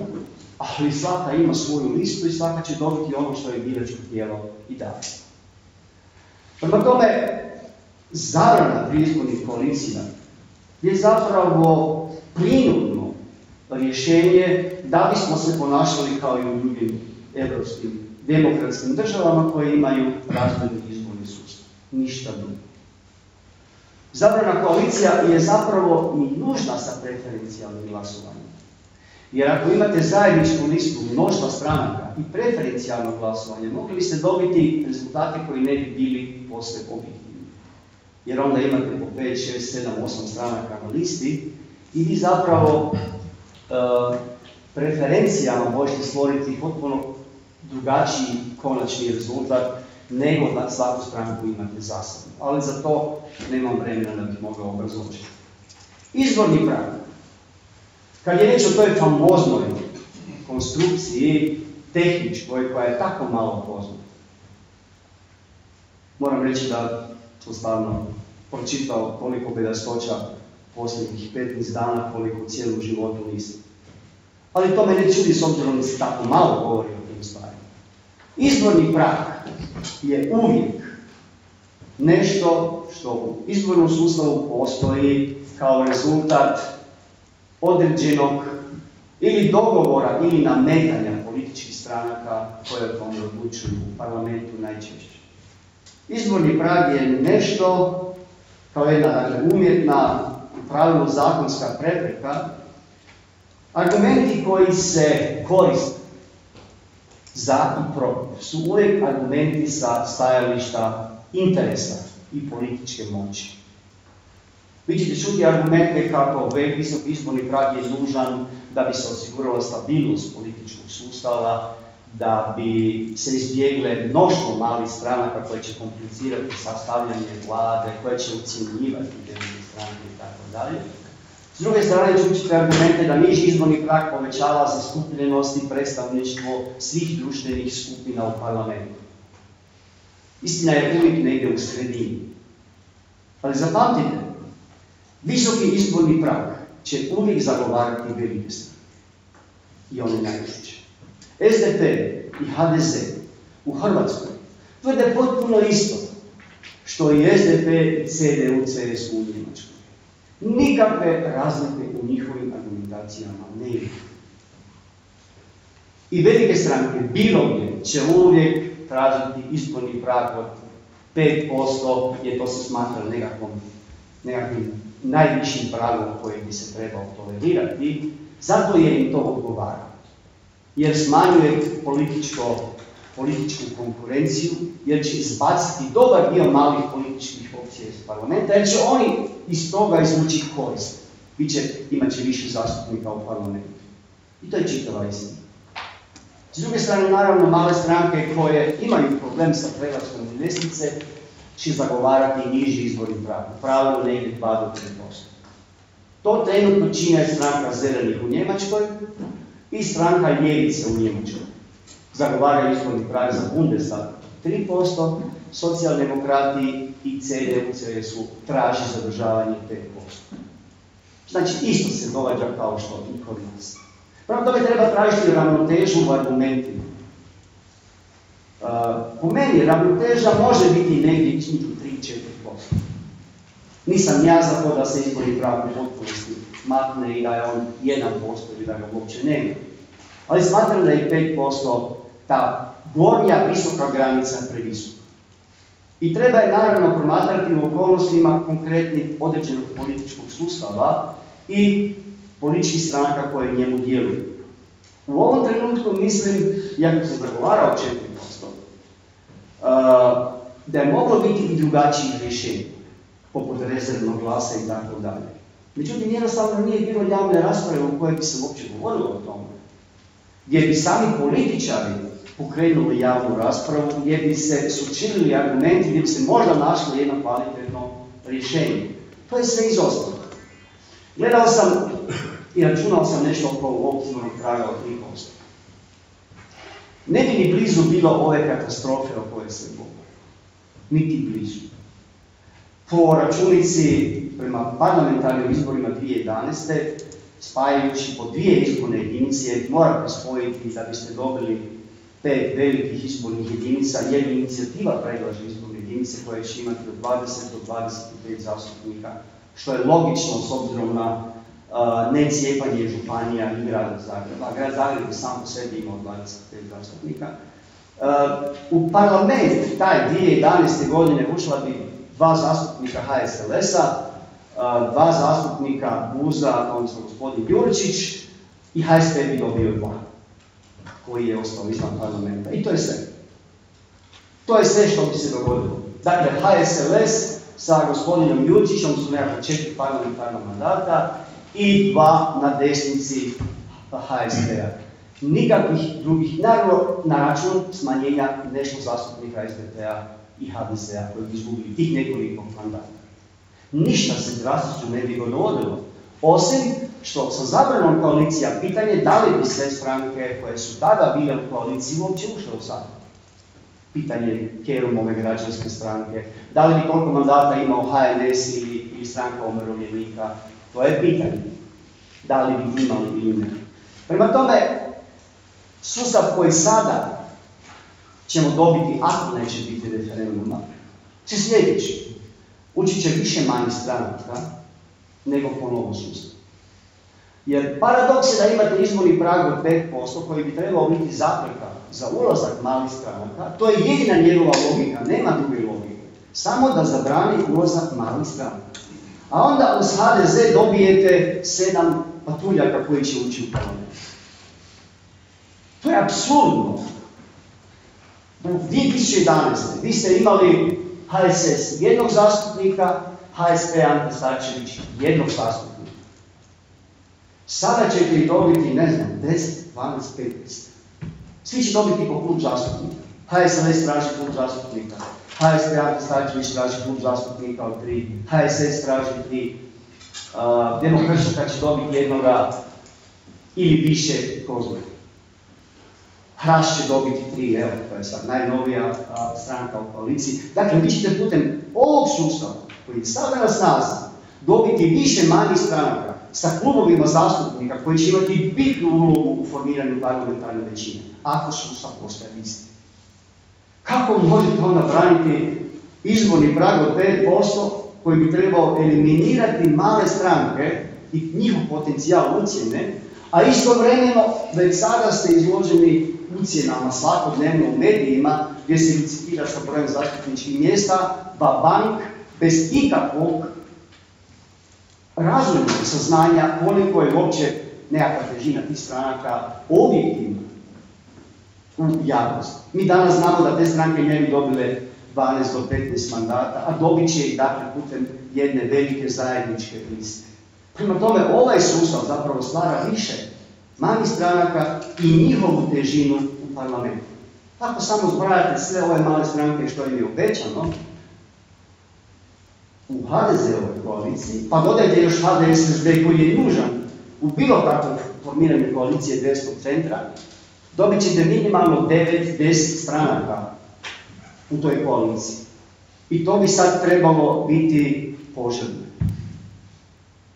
Ali svaka ima svoju listu i svaka će dobiti ono što je biračko tijelo i dalje. Prema tome, zabrana priizbornih koalicija je zapravo prinudno rješenje da bismo se ponašali kao i u drugim evropskim demokratskim državama koje imaju razvojni izborni sustav. Ništa drugo. Zabrana koalicija je zapravo i nužna sa preferencijalnim glasovanjem. Jer ako imate zajedničku listu mnoštva stranaka i preferencijalno glasovanje, mogli biste dobiti rezultate koji ne bi bili posve objektivni. Jer onda imate po 5, 6, 7, 8 stranaka na listi i vi zapravo e, preferencijama možete stvoriti potpuno drugačiji konačni rezultat nego da svaku stranku imate zasebno. Ali za to nemam vremena da bih mogao obrazložiti. Izborni prag. Kad je reč o toj famoznoj konstrukciji, tehničkoj, koja je tako malo poznata, moram reći da sam stvarno pročitao koliko bedastoća posljednjih 15 dana, koliko u životu nisam. Ali to me ne čudi s obzirom da se tako malo govori. Izborni prag je uvijek nešto što u izbornom sustavu postoji kao rezultat određenog ili dogovora ili nametanja političkih stranaka koje o tome odlučuju u parlamentu najčešće. Izborni prag je nešto kao jedna dakle, umjetna, u pravilu zakonska prepreka, argumenti koji se koriste za i protiv su uvijek argumenti sa stajališta interesa i političke moći. Vi ćete čuti argumente kako visok izborni prag je nužan da bi se osigurala stabilnost političkog sustava, da bi se izbjegle mnoštvo malih stranaka koje će komplicirati sastavljanje vlade, koje će ucijenjivati stranke i. S druge strane čućete argumente da niži izborni prag povećava zastupljenost i predstavništvo svih društvenih skupina u parlamentu. Istina je uvijek negdje u sredini. Ali zapamtite, visoki izborni prag će uvijek zagovarati velike stranke. I one najveće. SDP i HDZ u Hrvatskoj tvrde potpuno isto što i SDP i CDU, CSU u Njemačkoj. Nikakve razlike u njihovim argumentacijama ne ima. I velike stranke, bilo gdje, će uvijek tražiti izborni prag od 5%, jer to se smatra nekakvom, nekakvim najvišim pragom koji bi se trebao tolerirati, zato je im to odgovara. jer smanjuje političko, političku konkurenciju, jer će izbaciti dobar dio malih političkih opcija iz parlamenta, jer će oni iz toga izvući korist. Biće, imat će više zastupnika u parlamentu. I to je čitava istina. S druge strane, naravno, male stranke koje imaju problem sa prelaskom ljestvice će zagovarati niži izborni prag. U pravilu negdje 2 do 3%. To trenutno čine stranka zelenih u Njemačkoj i stranka ljevice u Njemačkoj. Zagovaraju izborni prag za Bundestag 3%, socijaldemokrati i CDU, CSU traži zadržavanje 5%. Znači, isto se događa kao što i kod nas. Prvo tome treba tražiti ravnotežu u argumentima. Uh, po meni ravnoteža može biti negdje između 3-4%. Nisam ja za to da se izbori prag u potpunosti makne i da je on 1% ili da ga uopće nema. Ali smatram da je 5% ta gornja visoka granica previsoka. I treba je naravno promatrati u okolnostima konkretnih određenog političkog sustava i političkih stranaka koje njemu djeluju. U ovom trenutku mislim, iako sam zagovarao 4%, da je moglo biti i drugačijih rješenja, poput rezervnog glasa i tako dalje. Međutim, jednostavno nije bilo javne rasprave u kojoj bi se uopće govorilo o tome. Gdje bi sami političari pokrenuli javnu raspravu, gdje bi se sučinili argumenti, gdje bi se možda našlo jedno kvalitetno rješenje. To je sve izostalo. Gledao sam i računao sam nešto oko ovog praga od 3%. Ne bi ni blizu bilo ove katastrofe o kojoj se govori. Niti blizu. Po računici prema parlamentarnim izborima 2011. spajajući po dvije izborne jedinice morate spojiti da biste dobili pet velikih izbornih jedinica, jedna inicijativa predlaže izborne jedinice koje će imati od 20 do 25 zastupnika, što je logično s obzirom na necijepanje županija i grada Zagreba. Grad Zagreb sam po sebi imao 25 zastupnika. u parlament taj 2011. godine ušla bi dva zastupnika HSLS-a, dva zastupnika Buza, odnosno gospodin Jurčić i HSP bi dobio dva, koji je ostao izvan parlamenta. I to je sve. To je sve što bi se dogodilo. Dakle, HSLS sa gospodinom Jurčićom su nekako četiri parlamentarna mandata i dva na desnici HSP-a. Nikakvih drugih, naravno na račun smanjenja nešto zastupnika SDP-a i HDZ-a koji bi izgubili tih nekoliko mandata. Ništa se drastično ne bi dogodilo, osim što sa zabranom koalicija pitanje da li bi sve stranke koje su tada bile u koaliciji uopće ušle u. Pitanje Kerumove građanske stranke, da li bi koliko mandata imao HNS ili, ili stranka umirovljenika, to je pitanje. Da li bi imali ili ne. Prema tome, sustav koji sada ćemo dobiti, ako neće biti referenduma, će sljedeći. Učit će više manje stranaka nego po novom sustavu. Jer paradoks je da imate izborni prag od 5% koji bi trebao biti zapreka za ulazak malih stranaka. To je jedina njegova logika, nema druge logike. Samo da zabrani ulazak malih stranaka. A onda uz HDZ dobijete sedam patuljaka koji će ući u parlament. To je apsurdno. U 2011. vi ste imali HSS jednog zastupnika, HSP Ante Starčević jednog zastupnika. Sada ćete ih dobiti, ne znam, 10, 12, 15. Svi će dobiti po klub zastupnika. HSLS traži klub zastupnika. HSP Ante Starčević traži klub zastupnika od 3. HSS traži 3. Uh, Demokršćaka će dobiti jednoga ili više kozme. Hraš će dobiti tri, evo, to je sad najnovija stranka u koaliciji. Dakle, vi ćete putem ovog sustava, koji je sada na snazi, dobiti više manjih stranaka sa klubovima zastupnika koji će imati bitnu ulogu u formiranju parlamentarne većine, ako sustav postaje isti. Kako možete onda braniti izborni prag od 5% koji bi trebao eliminirati male stranke i njihov potencijal ucijene, a istovremeno već sada ste izloženi ucijenama svakodnevno u medijima gdje se licitira sa brojem zastupničkih mjesta, pa bank bez ikakvog razumnog saznanja koliko je uopće nekakva težina tih stranaka objektivna u javnost. Mi danas znamo da te stranke ne bi dobile 12 do 15 mandata, a dobit će ih dakle putem jedne velike zajedničke liste. Prema tome, ovaj sustav zapravo stvara više manjih stranaka i njihovu težinu u parlamentu. Ako samo zbrajate sve ove male stranke što im je obećano, u HDZ-ovoj koaliciji, pa dodajte još HDSSB koji je nužan u bilo kakvom formiranju koalicije desnog centra, dobit ćete minimalno 9-10 stranaka u toj koaliciji. I to bi sad trebalo biti poželjno.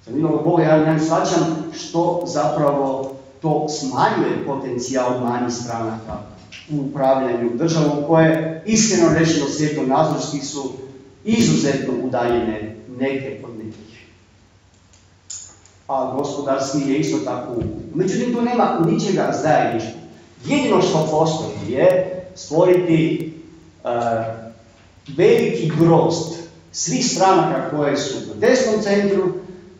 Za milog Boga, ja ne shvaćam što zapravo to smanjuje potencijal manjih stranaka u upravljanju državom koje, iskreno rečeno, svjetonazorski su izuzetno udaljene neke od nekih. A gospodarski je isto tako Međutim, tu nema ničega zajedničkog. Jedino što postoji je stvoriti uh, veliki grost svih stranaka koje su u desnom centru,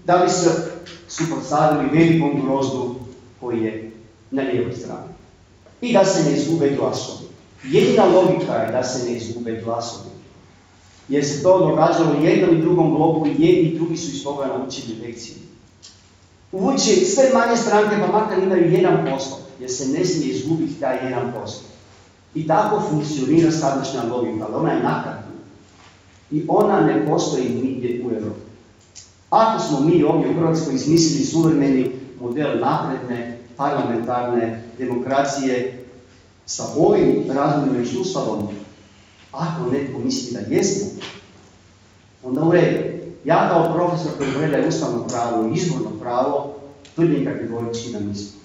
da bi se suprotstavili velikom grozdu koji je na lijevoj strani. I da se ne izgube glasovi. Jedina logika je da se ne izgube glasovi. Jer se to događalo jednom i drugom bloku i jedni i drugi su iz toga naučili lekciju. Uvući sve manje stranke, pa makar imaju 1%, jer se ne smije izgubiti taj 1%. I tako funkcionira sadašnja logika, ali ona je nakadna. I ona ne postoji nigdje u Europi. Ako smo mi ovdje u Hrvatskoj izmislili suvremeni model napredne, parlamentarne demokracije sa ovim razvojnim sustavom, ako netko misli da jesmo, onda u redu. Ja kao profesor koji predaje ustavno pravo i izborno pravo, tvrdim kategorički da nismo.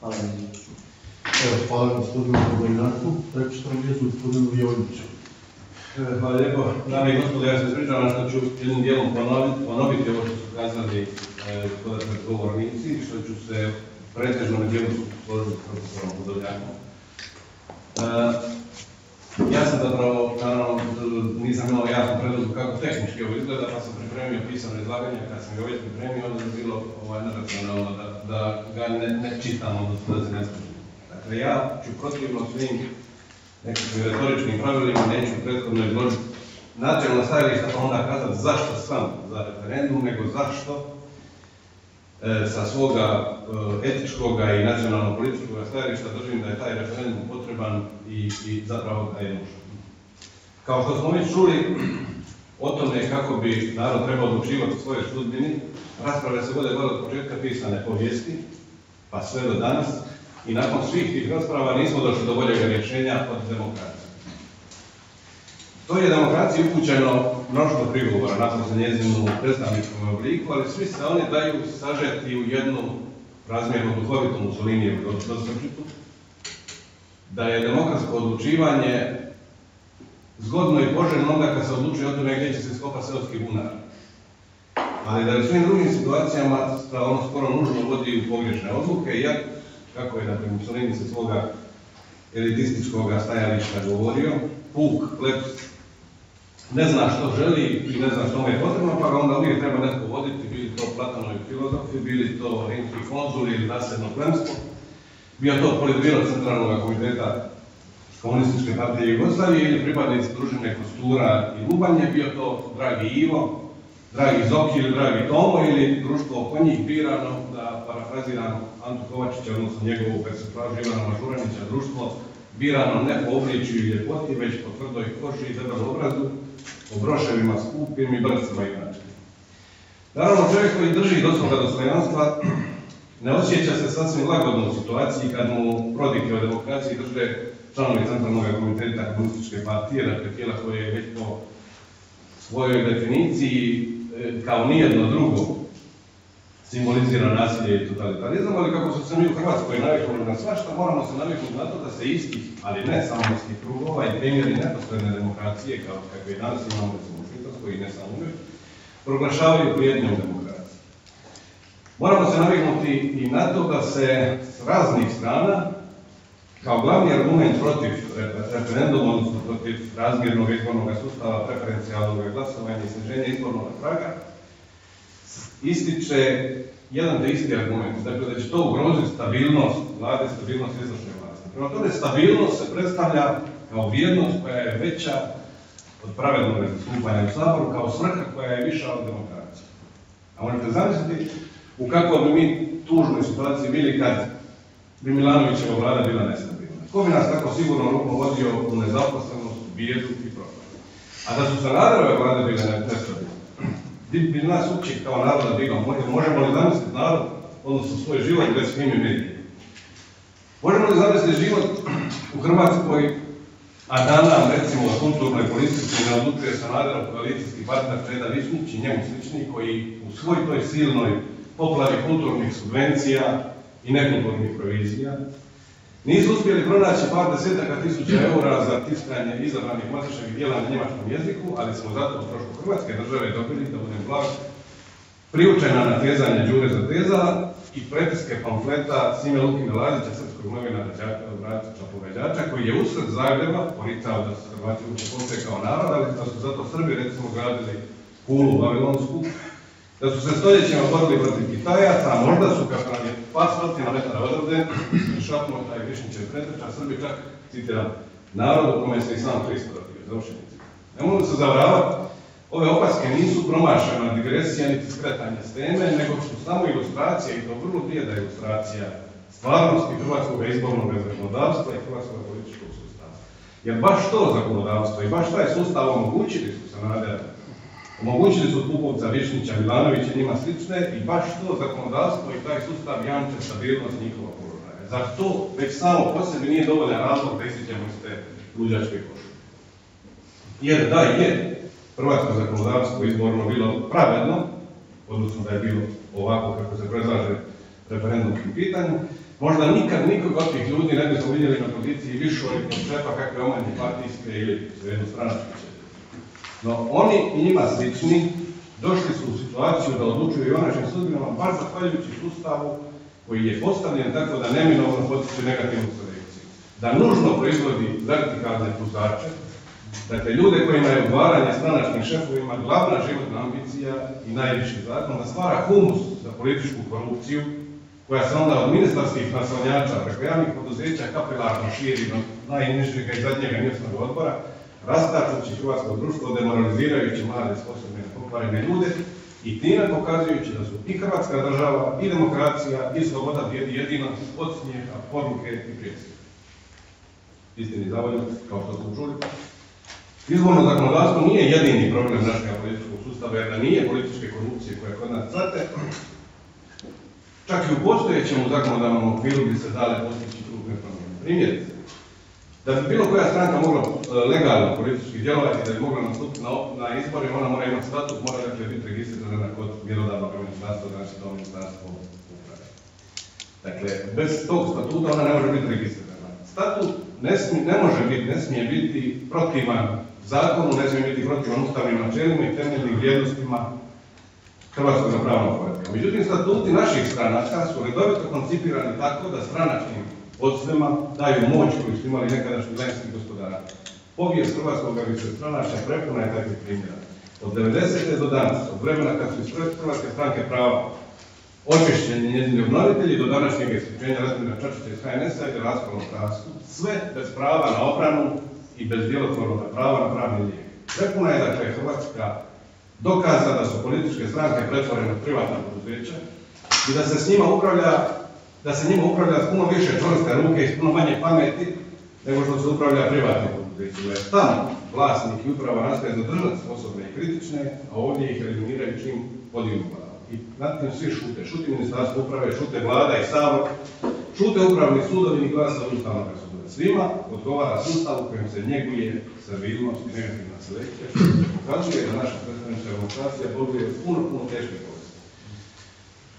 Hvala Evo, hvala gospodinu Bojnaku, prepuštam riječ gospodinu Jovniću. E, hvala lijepo. Dame i gospodo, ja se ispričavam što ću jednim dijelom ponoviti, ponoviti ovo što su kazali e, gospodarski govornici, što ću se pretežno na dijelu složiti s profesorom Podoljakom. E, ja sam zapravo, naravno, nisam imao jasnu predlogu kako tehnički ovo izgleda, pa sam pripremio pisano izlaganje, kad sam ga već pripremio, onda je bilo ovaj, neracionalno da, da ga ne, ne čitam, odnosno da se ne služim. Dakle, ja ću protivno svim nekakvim retoričkim pravilima, neću prethodno izložiti načelna stajališta, pa onda kazati zašto sam za referendum, nego zašto sa svoga e, etičkoga i nacionalno-političkog stajališta držim da je taj referendum potreban i, zapravo da je nužan. Kao što smo već čuli o tome kako bi narod trebao odlučivati o svojoj sudbini, rasprave se vode od početka pisane povijesti, pa sve do danas, i nakon svih tih rasprava nismo došli do boljega rješenja od demokracije. To je demokraciji upućeno mnoštvo prigovora nakon se njezinu predstavničkom obliku, ali svi se oni daju sažeti u jednu razmjerno duhovitu Mussolinijevu dosrčitu, da je demokratsko odlučivanje zgodno i poželjno onda kad se odlučuje o tome gdje će se skopa seoski bunar. Ali da u svim drugim situacijama ono skoro nužno vodi u pogrešne odluke, jer kako je dakle Mussolini sa svoga elitističkog stajališta govorio, puk, plebs, ne zna što želi i ne zna što mu je potrebno, pa ga onda uvijek treba netko voditi, bili to Platanovi filozofi, bili to rimski konzuli ili nasljedno plemstvo, bio to politbiro centralnog komiteta komunističke partije Jugoslavije ili pripadnici družine Kostura i Lubanje, bio to dragi Ivo, dragi Zoki ili dragi Tomo ili društvo oko njih birano, da parafraziram Antu Kovačića, odnosno njegovu persiflažu Ivana Mažuranića, društvo birano ne po obličju i ljepoti, već po tvrdoj koži i debelom obrazu, po broševima skupim i brcima i Naravno, čovjek koji drži do svoga dostojanstva ne osjeća se sasvim lagodno u situaciji kad mu prodike o demokraciji drže članovi Centralnog komiteta komunističke partije, dakle tijela koje je već po svojoj definiciji e, kao nijedno drugo simbolizira nasilje i totalitarizam, ali kako su se mi u Hrvatskoj navikli na svašta, moramo se naviknuti na to da se istih, ali ne samo istih krugova i primjeri neposredne demokracije, kao kakve danas imamo recimo u Švicarskoj i ne samo uvijek, proglašavaju prijednjom demokracije. Moramo se naviknuti i na to da se s raznih strana, kao glavni argument protiv referenduma, odnosno protiv razmjernog izbornog sustava, preferencijalnog glasovanja i sniženja izbornog praga, ističe jedan te isti argument, dakle da će to ugroziti stabilnost vlade, stabilnost izvršne vlasti. Prema tome, stabilnost se predstavlja kao vrijednost koja je veća od pravednog zastupanja u Saboru, kao svrha koja je viša od demokracije. A možete zamisliti u kakvoj bi mi tužnoj situaciji bili kad bi Milanovićeva vlada bila nestabilna. Ko bi nas tako sigurno rukovodio u nezaposlenost, bijedu i propast? A da su Sanaderove vlade bile nestabilne, bi nas uopće kao naroda digao? Možemo li zamisliti narod, odnosno svoj život bez Fimi medije? Možemo li zamisliti život u Hrvatskoj, a da nam, recimo, od kulturnoj politici ne odlučuje Sanaderov koalicijski partner Čeda Višnjić i njemu slični, koji u svoj toj silnoj poplavi kulturnih subvencija i nekulturnih provizija, nisu uspjeli pronaći par desetaka tisuća eura za tiskanje izabranih matičnih dijela na njemačkom jeziku, ali smo zato u trošku Hrvatske države dobili, da budem blag, priučena na tezanje Đure Zatezala i pretiske pamfleta Sime Lukine Lazića, srpskog novinara Vraća Povedjača, koji je usred Zagreba poricao da su Hrvati postoje kao narod, ali da su zato Srbi recimo gradili kulu Babilonsku, da su se stoljećima borili protiv Kitajaca, možda su, kako nam je par stotina metara odavde, šapnuo taj Višnjićev preteča, Srbi čak, citiram, narod u kome se i sam Hristo rodio, završenici. Ne mogu se zavravati, ove opaske nisu promašena digresija niti skretanje s teme, nego su samo ilustracija i to vrlo blijeda ilustracija stvarnosti hrvatskog izbornog zakonodavstva i hrvatskog političkog sustava. Jer baš to zakonodavstvo i baš taj sustav omogućili su se nadera Omogućili su Pupovca, Višnića, Milanovića, njima slične i baš to zakonodavstvo i taj sustav jamče stabilnost njihova položaja. Zar to već samo po sebi nije dovoljan razlog da ističemo iz te luđačke koše? Jer da je hrvatsko zakonodavstvo izborno bilo pravedno, odnosno da je bilo ovako kako se predlaže referendumskim pitanju, možda nikad nikog od tih ljudi ne bismo vidjeli na poziciji višoj od šefa kakve omanje partijske ili jednu stranačke no oni i njima slični došli su u situaciju da odlučuju i o sudbinama baš zahvaljujući sustavu koji je postavljen tako da neminovno potiče negativnu selekciju. Da nužno proizvodi vertikalne puzače, dakle ljude kojima je odvaranje stranačkim šefovima glavna životna ambicija i najviši zakon, da stvara humus za političku korupciju, koja se onda od ministarskih naslanjača preko javnih poduzeća kapilarno širi do najnižega i zadnjega mjesnog odbora, rastačući hrvatsko društvo, demoralizirajući mlade, sposobne, pokvarene ljude i time pokazujući da su i hrvatska država, i demokracija, i sloboda vrijedi jedino od smijeha, poruke i prijecije. Istini zavodno, kao što smo čuli, Izborno zakonodavstvo nije jedini problem našeg političkog sustava, jer da nije političke korupcije koje kod nas crte, čak i u postojećem zakonodavnom okviru bi se dale postići krupne promjene. Primjerice, da bi bilo koja stranka mogla e, legalno politički djelovati, da bi mogla nastupiti na, na ona mora imati statut, mora dakle biti registrirana kod mjerodavnog ministarstva, znači to ministarstvo uprave. Dakle, bez tog statuta ona ne može biti registrirana. Statut ne, ne može biti, ne smije biti protivan zakonu, ne smije biti protivan ustavnim načelima i temeljnim vrijednostima hrvatskog pravnog poredka. Međutim, statuti naših stranaka su redovito koncipirani tako da stranačkim podsvema daju moć koju su imali nekadašnji lenjski gospodara. Povijest hrvatskog višestranača prepuna je takvih primjera. Od 90. do danas, od vremena kad su iz Hrvatske stranke prava očišćeni njezini obnovitelji do današnjeg isključenja Razmira Čačića iz HNS-a i raskolom Krasku, sve bez prava na obranu i bez djelotvornog prava na pravni lijek. Prepuna je dakle Hrvatska dokaza da su političke stranke pretvorene u privatna poduzeća i da se s njima upravlja da se njima upravlja s puno više čvrste ruke i s puno manje pameti nego što se upravlja privatnim poduzećima. Jer tamo vlasnik i uprava nastaje zadržati sposobne i kritične, a ovdje ih eliminiraju čim podignu glavu. I nad tim svi šute. Šuti ministarstvo uprave, šute vlada i sabor, šute upravni sudovi i glasa ustavnog suda. Svima odgovara sustav u kojem se njeguje servilnost i negativna selekcija, pokazuje da naša predstavnička demokracija boluje puno, puno teških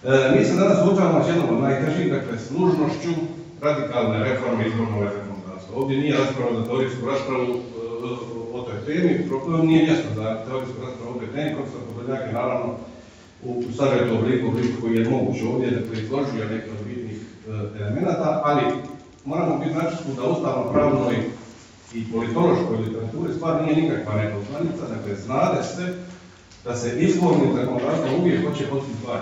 E, mi se danas suočavamo s jednom od najtežih, dakle s nužnošću radikalne reforme izbornog zakonodavstva. Ovdje nije rasprava za teorijsku raspravu e, o toj temi, nije mjesto za teorijsku raspravu o toj temi, profesor Podolnjak je naravno u sažetu obliku, obliku koji je moguć ovdje, dakle izložio neke od bitnih e, elemenata, ali moramo biti načinu da ustavno-pravnoj i politološkoj literaturi stvar nije nikakva nepoznanica, dakle znade se da se izbornim zakonodavstvom uvijek hoće postići dva.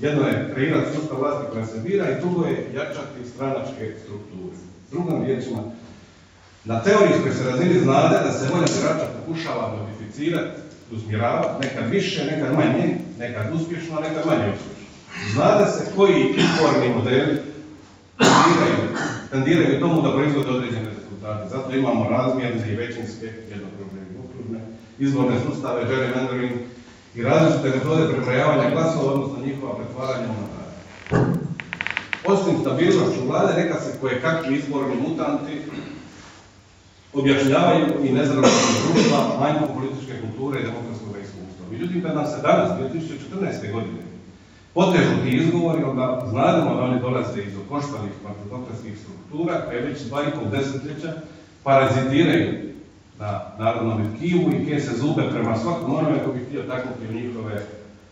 Jedno je kreirati sustav vlasti koja se bira i drugo je jačati stranačke strukture. Drugim riječima, na teorijskoj se razini znade da se volja birača pokušava modificirati, usmjeravati, nekad više, nekad manje, nekad uspješno, nekad manje uspješno. Znade se koji izborni modeli tendiraju, tendiraju tomu da proizvode određene rezultate. Zato imamo razmjerne i većinske, jednokružne i okružne, izborne sustave, gerrymandering i različite metode prebrojavanja glasova, odnosno njihova pretvaranja u mandate. Osim stabilnošću vlade, neka se koje kakvi izborni mutanti objašnjavaju i nezdravosti društva, manjkom političke kulture i demokratskog iskustva. Međutim, kad nam se danas, 2014. godine, potežu ti izgovori, onda znademo da oni dolaze iz okoštanih partitokratskih struktura koje već dva i pol desetljeća parazitiraju na narodnom tkivu i kese zube prema svakom onome ko bi htio taknuti u njihove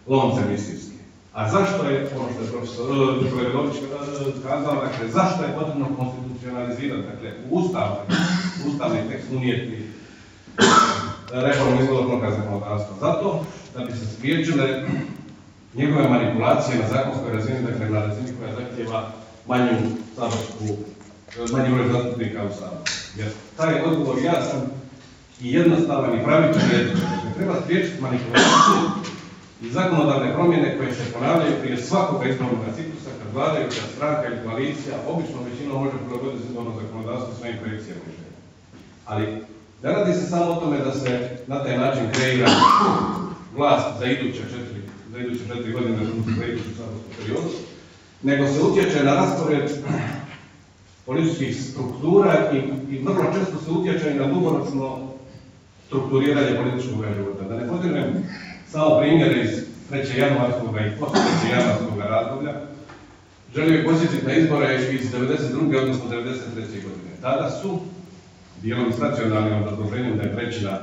lonce misijski. A zašto je, ono što je profesor kolega Dobić eh, kazao, dakle, zašto je potrebno konstitucionalizirati, dakle, ustavni tekst unijeti reformu izbornog zakonodavstva? Zato da bi se spriječile njegove manipulacije na zakonskoj razini, dakle na razini koja zahtjeva manju saborsku, manji broj zastupnika u saboru. Jer taj odgovor jasan i jednostavan i pravičan je, dakle, treba spriječiti manipulaciju i zakonodavne promjene koje se ponavljaju prije svakoga izbornog ciklusa kad vladajuća stranka ili koalicija obično većinom može prilagoditi izborno zakonodavstvo svojim projekcijama. Ali ne radi se samo o tome da se na taj način kreira vlast za iduće četiri, za iduće četiri godine, za iduću saborsku periodu, nego se utječe na raspored političkih struktura i, i vrlo često se utječe i na dugoročno strukturiranje političkog života. Da ne podignem samo primjere iz 3. januarskog i poslije 3. januarskog razdoblja, želio bih posjetiti na izbore iz 92. odnosno 93. godine. Tada su, dijelom s nacionalnim obrazloženjem da je trećina,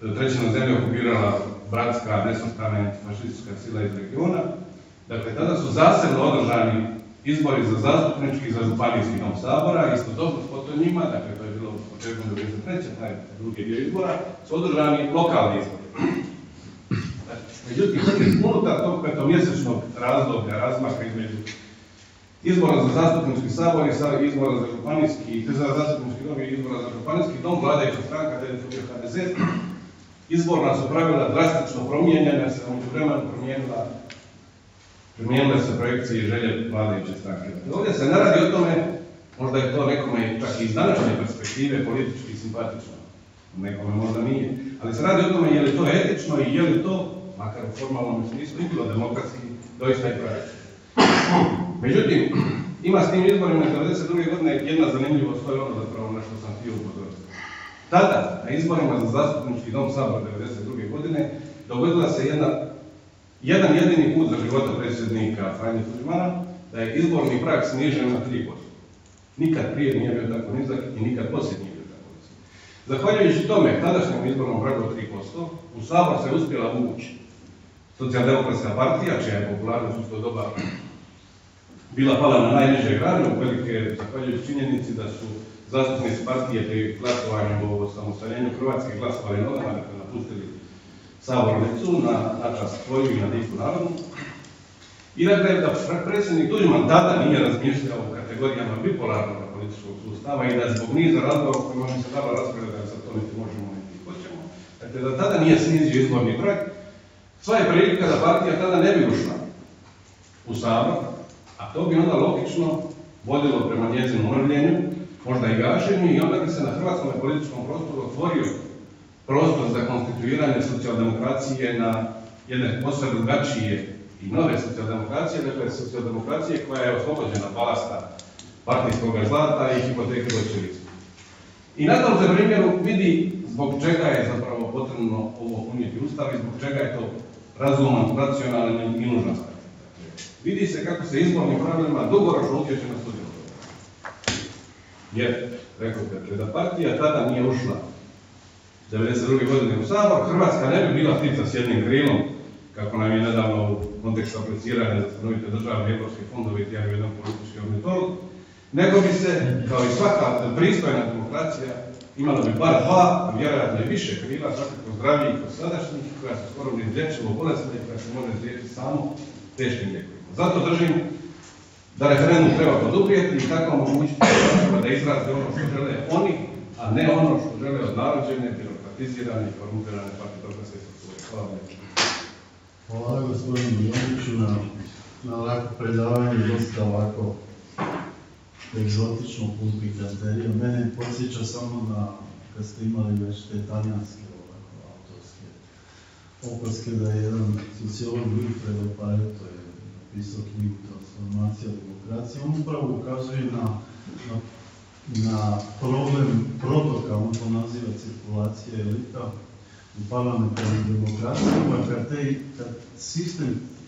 trećina zemlje okupirala bratska, nesvrstana antifašistička sila iz regiona, dakle tada su zasebno održani izbori za zastupnički i za županijski dom sabora, istodobno s potonjima, dakle to je bilo početkom 93. taj drugi dio izbora, su održani lokalni izbori. Međutim, unutar tog petomjesečnog razdoblja, razmaka između izbora za zastupnički sabor i izbora za županijski, za zastupnički dom i izbora za županijski dom, vladajuća stranka, tada je HDZ, izborna su pravila drastično promijenjena, se u vremenu promijenila promijenile se projekcije i želje vladajuće stranke. Ovdje se ne radi o tome, možda je to nekome čak i iz današnje perspektive politički simpatično, nekome možda nije, ali se radi o tome je li to etično i je li to makar u formalnom smislu bilo demokratski, doista i pravično. Međutim, ima s tim izborima 1992. godine jedna zanimljivost, to je ono zapravo na što sam htio upozoriti. Tada, na izborima za zastupnički dom Sabora 1992. godine, dogodila se jedna, jedan jedini put za života predsjednika Franje Tuđmana, da je izborni prag snižen na 3%. Nikad prije nije bio tako nizak i nikad poslije nije bio tako nizak. Zahvaljujući tome, tadašnjem izbornom pragu od 3%, u Sabor se uspjela ući socijaldemokratska partija, čija je popularnost u to doba bila pala na najniže grane, uvelike zahvaljujući činjenici da su zastupnici partije pri glasovanju o samostaljenju Hrvatske glasovali nogama, dakle napustili sabornicu na, na čast svoju i na diku narodnu. I dakle, da predsjednik Tuđman tada nije razmišljao kategorijama bipolarnog političkog sustava i da zbog niza razloga o kojima se dalo raspravljati, da sa to niti možemo niti hoćemo, dakle da tada nije snizio izborni prag, Sva je prilika da partija tada ne bi ušla u sabor, a to bi onda logično vodilo prema njezinom mrvljenju, možda i gašenju, i onda bi se na hrvatskom političkom prostoru otvorio prostor za konstituiranje socijaldemokracije na jedne posve drugačije i nove socijaldemokracije, dakle socijaldemokracije koja je oslobođena balasta partijskog zlata i hipoteke bolševizma. I na tom se primjeru vidi zbog čega je zapravo potrebno ovo unijeti ustav i zbog čega je to razuman, racionalan i nužan stvar. Vidi se kako se izbornim pravilima dugoročno utječe na sudjelovanje. Jer, rekao dakle, da partija tada nije ušla 1992. godine u Sabor, Hrvatska ne bi bila ptica s jednim krilom, kako nam je nedavno u kontekstu apliciranja za stanovite državne evropske fondove i jedan politički ornitolog, nego bi se, kao i svaka pristojna demokracija, imala bi bar dva, a vjerojatno i više krila, svakako zdravijih od sadašnjih, koja su skoro neizlječivo bolesna i koja se može izliječiti samo teškim lijekovima. Zato držim da referendum treba poduprijeti i tako omogućiti da izraze ono što žele oni, a ne ono što žele odnarođene, birokratizirane i korumpirane partitokratske strukture. Hvala vam. Hvala gospodinu Jeliću na, na predavanje, dosta ovako egzotično pun pikanterija. Mene podsjeća samo na, kad ste imali već te talijanske ovako autorske opaske, da je jedan sociolog Wilfredo Pareto je napisao knjigu Transformacija demokracije. On upravo ukazuje na, na, problem protoka, on to naziva cirkulacije elita, u parlamentarnim demokracijama, kad, te,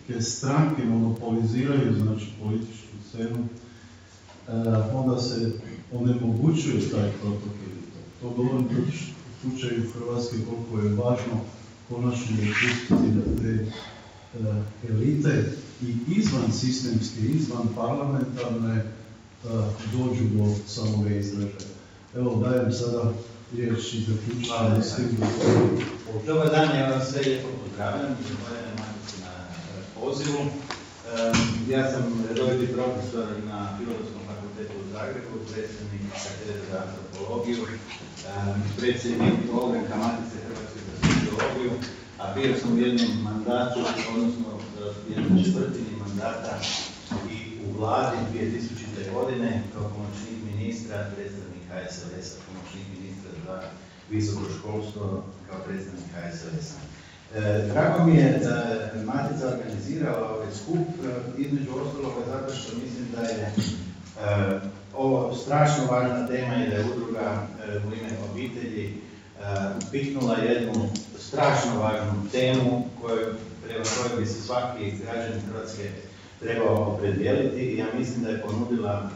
kad stranke monopoliziraju znači, političku scenu, onda se onemogućuje taj protok. To govorim u slučaju Hrvatske koliko je važno konačno dopustiti da te e, elite i izvan sistemske, izvan parlamentarne e, dođu do samoga izražaja. Evo dajem sada riječ i zaključujem s tim Dobar dan, ja vas sve lijepo pozdravljam, zahvaljujem na e, pozivu. E, Ja sam redoviti profesor na Filozofskom Zagrebu, predsjednik katedre za antropologiju, e, predsjednik ogranka Matice Hrvatske za sociologiju, a bio sam u jednom mandatu, odnosno jednoj četvrtini mandata i u vladi 2000. godine kao pomoćnik ministra, predstavnik HSLS-a, pomoćnik ministra za visoko školstvo kao predstavnik HSLS-a. E, drago mi je da je Matica organizirala ovaj skup, e, između ostaloga zato što mislim da je e, ovo strašno važna tema i da je udruga e, u ime obitelji e, upiknula jednu strašno važnu temu prema kojoj bi se svaki građanin Hrvatske trebao opredijeliti i ja mislim da je ponudila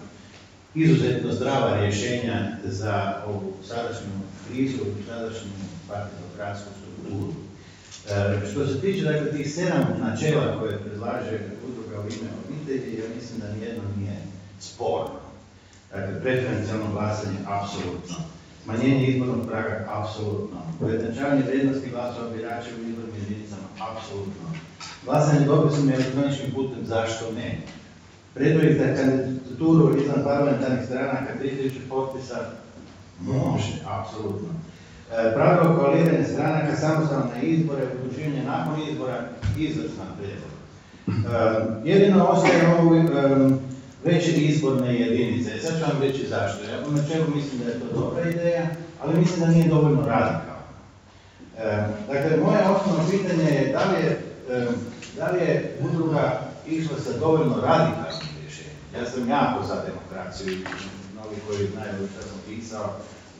izuzetno zdrava rješenja za ovu sadašnju krizu, sadašnju partitokratsku strukturu. E, što se tiče dakle, tih sedam načela koje predlaže udruga u ime obitelji, ja mislim da nijedno nije sporno. Dakle, preferencijalno glasanje, apsolutno. Smanjenje izbornog praga, apsolutno. Ujednačavanje vrijednosti glasova birača u izbornim jedinicama, apsolutno. Glasanje dopisom i elektroničkim putem, zašto ne? Preduvjet za kandidaturu izvan parlamentarnih stranaka 3000 potpisa može, apsolutno. E, pravilo koaliranja stranaka samostalno na izbore, udruživanje nakon izbora, izvrstan prijedlog. E, jedino ostaje ovo e, veće izborne jedinice. Sad ću vam reći zašto. Ja u načelu mislim da je to dobra ideja, ali mislim da nije dovoljno radikalno. E, dakle, moje osnovno pitanje je da li je, e, da li je udruga išla sa dovoljno radikalnim rješenjem. Ja sam jako za demokraciju i mnogi koji znaju što sam pisao,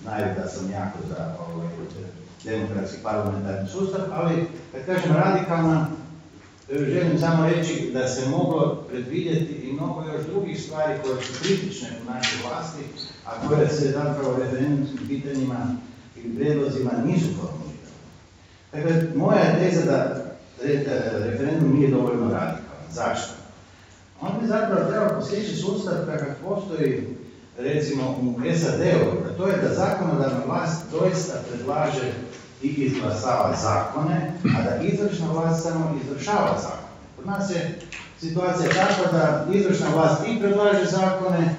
znaju da sam jako za ovaj, demokratski parlamentarni sustav, ali kad kažem radikalna, želim samo reći da se moglo predvidjeti i mnogo još drugih stvari koje su kritične u našoj vlasti, a koje se zapravo referendumskim pitanjima i prijedlozima nisu formulirane. Dakle, moja je teza da re- referendum nije dovoljno radikalan. Zašto? On bi zapravo trebao posjeći sustav kakav postoji recimo u SAD-u, a to je da zakonodavna vlast doista predlaže i izglasava zakone, a da izvršna vlast samo izvršava zakone. Kod nas je situacija takva da izvršna vlast i predlaže zakone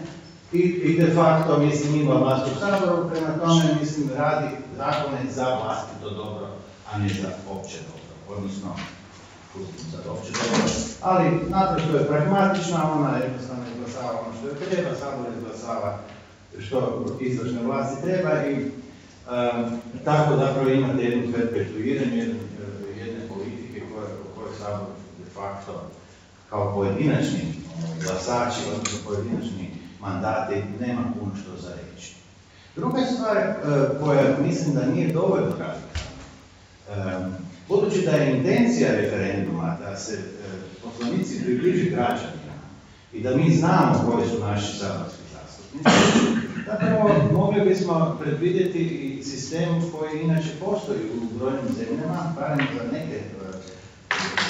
i, i de facto, mislim, ima vlast u Saboru, prema tome, mislim, radi zakone za vlastito dobro, a ne za opće dobro, odnosno sad opće dobro, ali naprosto je pragmatična, ona jednostavno izglasava ono što je treba, Sabor izglasava što izvršne vlasti treba i tako zapravo imate jednu perpetuiranje jedne, jedne politike koje, u kojoj Sabor de facto kao pojedinačni glasači, odnosno pojedinačni mandati, nema puno što za reći. Druga stvar e, koja mislim da nije dovoljno radikalna, e, budući da je intencija referenduma da se e, poslanici približi građanima i da mi znamo koji su naši saborski zastupnici, zapravo bismo predvidjeti i sistem koji inače postoji u brojnim zemljama, barem za neke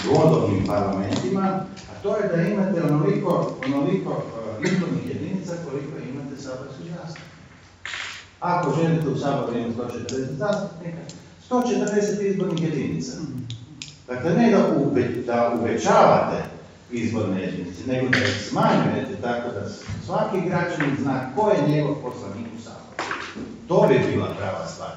globalnim parlamentima, a to je da imate onoliko, onoliko e, izbornih jedinica koliko imate saborskih zastupnika. Ako želite u Saboru imati 140 zastupnika, 140 izbornih jedinica. Dakle, ne da, da uvećavate izborne jedinice, nego da ih smanjujete tako da svaki građanin zna ko je njegov poslanik u Saboru. To bi bila prava stvar.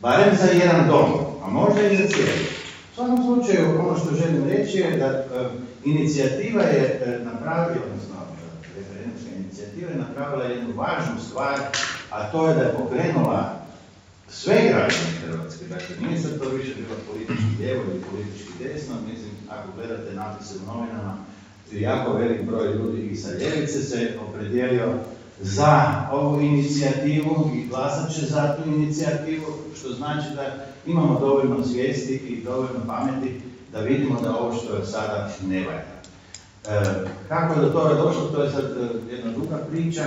Barem za jedan dom, a možda i za cijeli. U svakom slučaju, ono što želim reći je da inicijativa je e, napravila, odnosno referendumska inicijativa je napravila jednu važnu stvar, a to je da je pokrenula sve građane Hrvatske, dakle nije sad to više bilo politički lijevo ili politički desno, mislim, ako gledate napise u novinama, jako velik broj ljudi i sa ljevice se opredijelio za ovu inicijativu i glasat će za tu inicijativu, što znači da imamo dovoljno svijesti i dovoljno pameti da vidimo da ovo što je sada ne valja. E, kako je do toga došlo, to je sad e, jedna druga priča,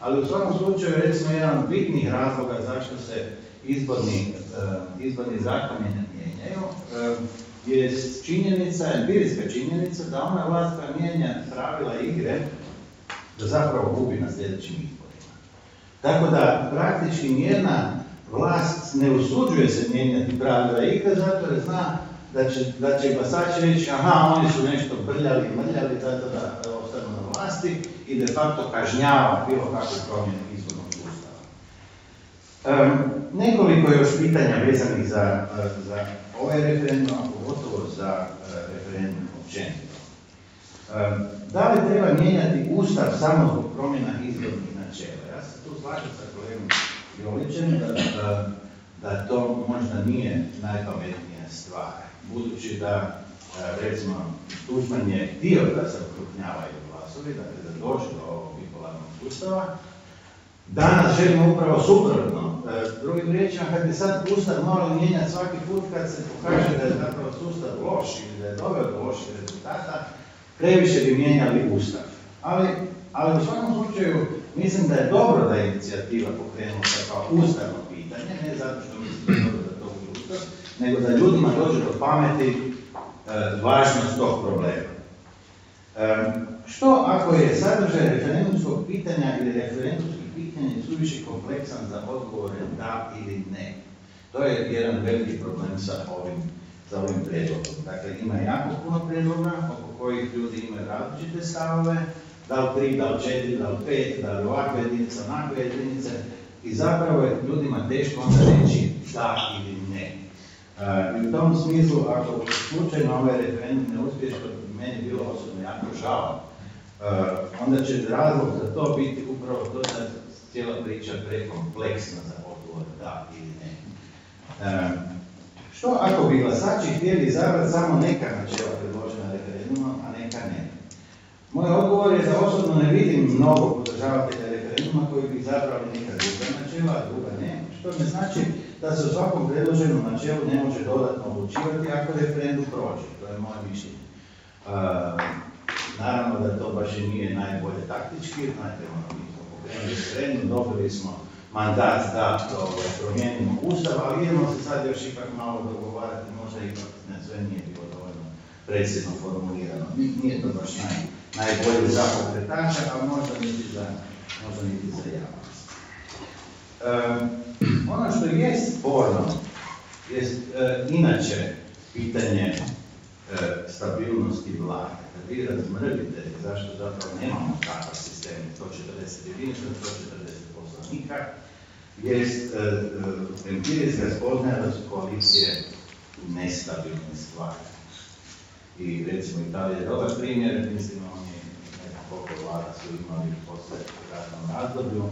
ali u svakom slučaju recimo jedan od bitnih razloga zašto se izborni, e, izborni zakoni ne mijenjaju, je činjenica, empirijska činjenica da ona vlast koja mijenja pravila igre, da zapravo gubi na sljedećim izborima. Tako da praktički nijedna vlast ne usuđuje se mijenjati pravila igre zato jer zna da će, da će glasači reći aha, oni su nešto brljali, mrljali, zato da ostanu na vlasti i de facto kažnjava bilo kakvu promjenu izbornog sustava. Um, nekoliko još pitanja vezanih za, za ovaj referendum, a pogotovo za uh, referendum općenito. Um, da li treba mijenjati Ustav samo zbog promjena izbornih načela? Ja se tu slažem sa kolegom Jolićem da, da, da to možda nije najpametnija stvar, budući da recimo Tuđman je htio da se okrupnjavaju glasovi, dakle da dođe do ovog bipolarnog sustava, Danas želimo upravo suprotno. Drugim riječima, kad bi sad Ustav morali mijenjati svaki put kad se pokaže da je zapravo sustav loš ili da je doveo do loših rezultata, previše bi mijenjali Ustav. Ali, ali u svakom slučaju mislim da je dobro da je inicijativa pokrenula kao ustavno pitanje, ne zato što mislim da je to Ustav, nego da ljudima dođe do pameti e, važnost tog problema. E, što ako je sadržaj referendumskog pitanja ili referendumskih pitanja suviše kompleksan za odgovore da ili ne? To je jedan veliki problem sa ovim, sa ovim prijedlogom. Dakle, ima jako puno prijedloga oko kojih ljudi imaju različite stavove, da li tri, da li četiri, da li pet, da li ovakve jedinice, onakve jedinice, i zapravo je ljudima teško onda reći da ili ne. Uh, I u tom smislu, ako slučajno ovaj referendum ne uspije, što meni bilo osobno jako žao, uh, onda će razlog za to biti upravo to da cijela priča prekompleksna za odgovor da ili ne. Što ako bi glasači htjeli izabrati samo neka načela predložena referendumom, a neka ne? Moj odgovor je da osobno ne vidim mnogo podržavatelja referenduma koji bi izabrali neka druga načela, a druga ne, što ne znači da se u svakom predloženom načelu ne može dodatno odlučivati ako referendum prođe, to je moje mišljenje. Uh, naravno da to baš i nije najbolje taktički, znate, ono, mi smo pokrenuli referendum, dobili smo mandat da promijenimo ustav, ali idemo se sad još ipak malo dogovarati, možda ipak ne, sve nije bilo dovoljno precizno formulirano. Nije to baš naj, najbolji za pokretača, ali možda niti za, možda niti za javnost. Um, ono što je sporno, je e, inače pitanje e, stabilnosti vlade. Kad vi razmrvite zašto zapravo nemamo takav sistem 140 jedinica, 140 poslanika, jest e, e, empirijska spoznaja da su koalicije nestabilne stvari. I recimo Italija je dobar primjer, mislim oni koliko vlada su imali posle ratnom razdoblju,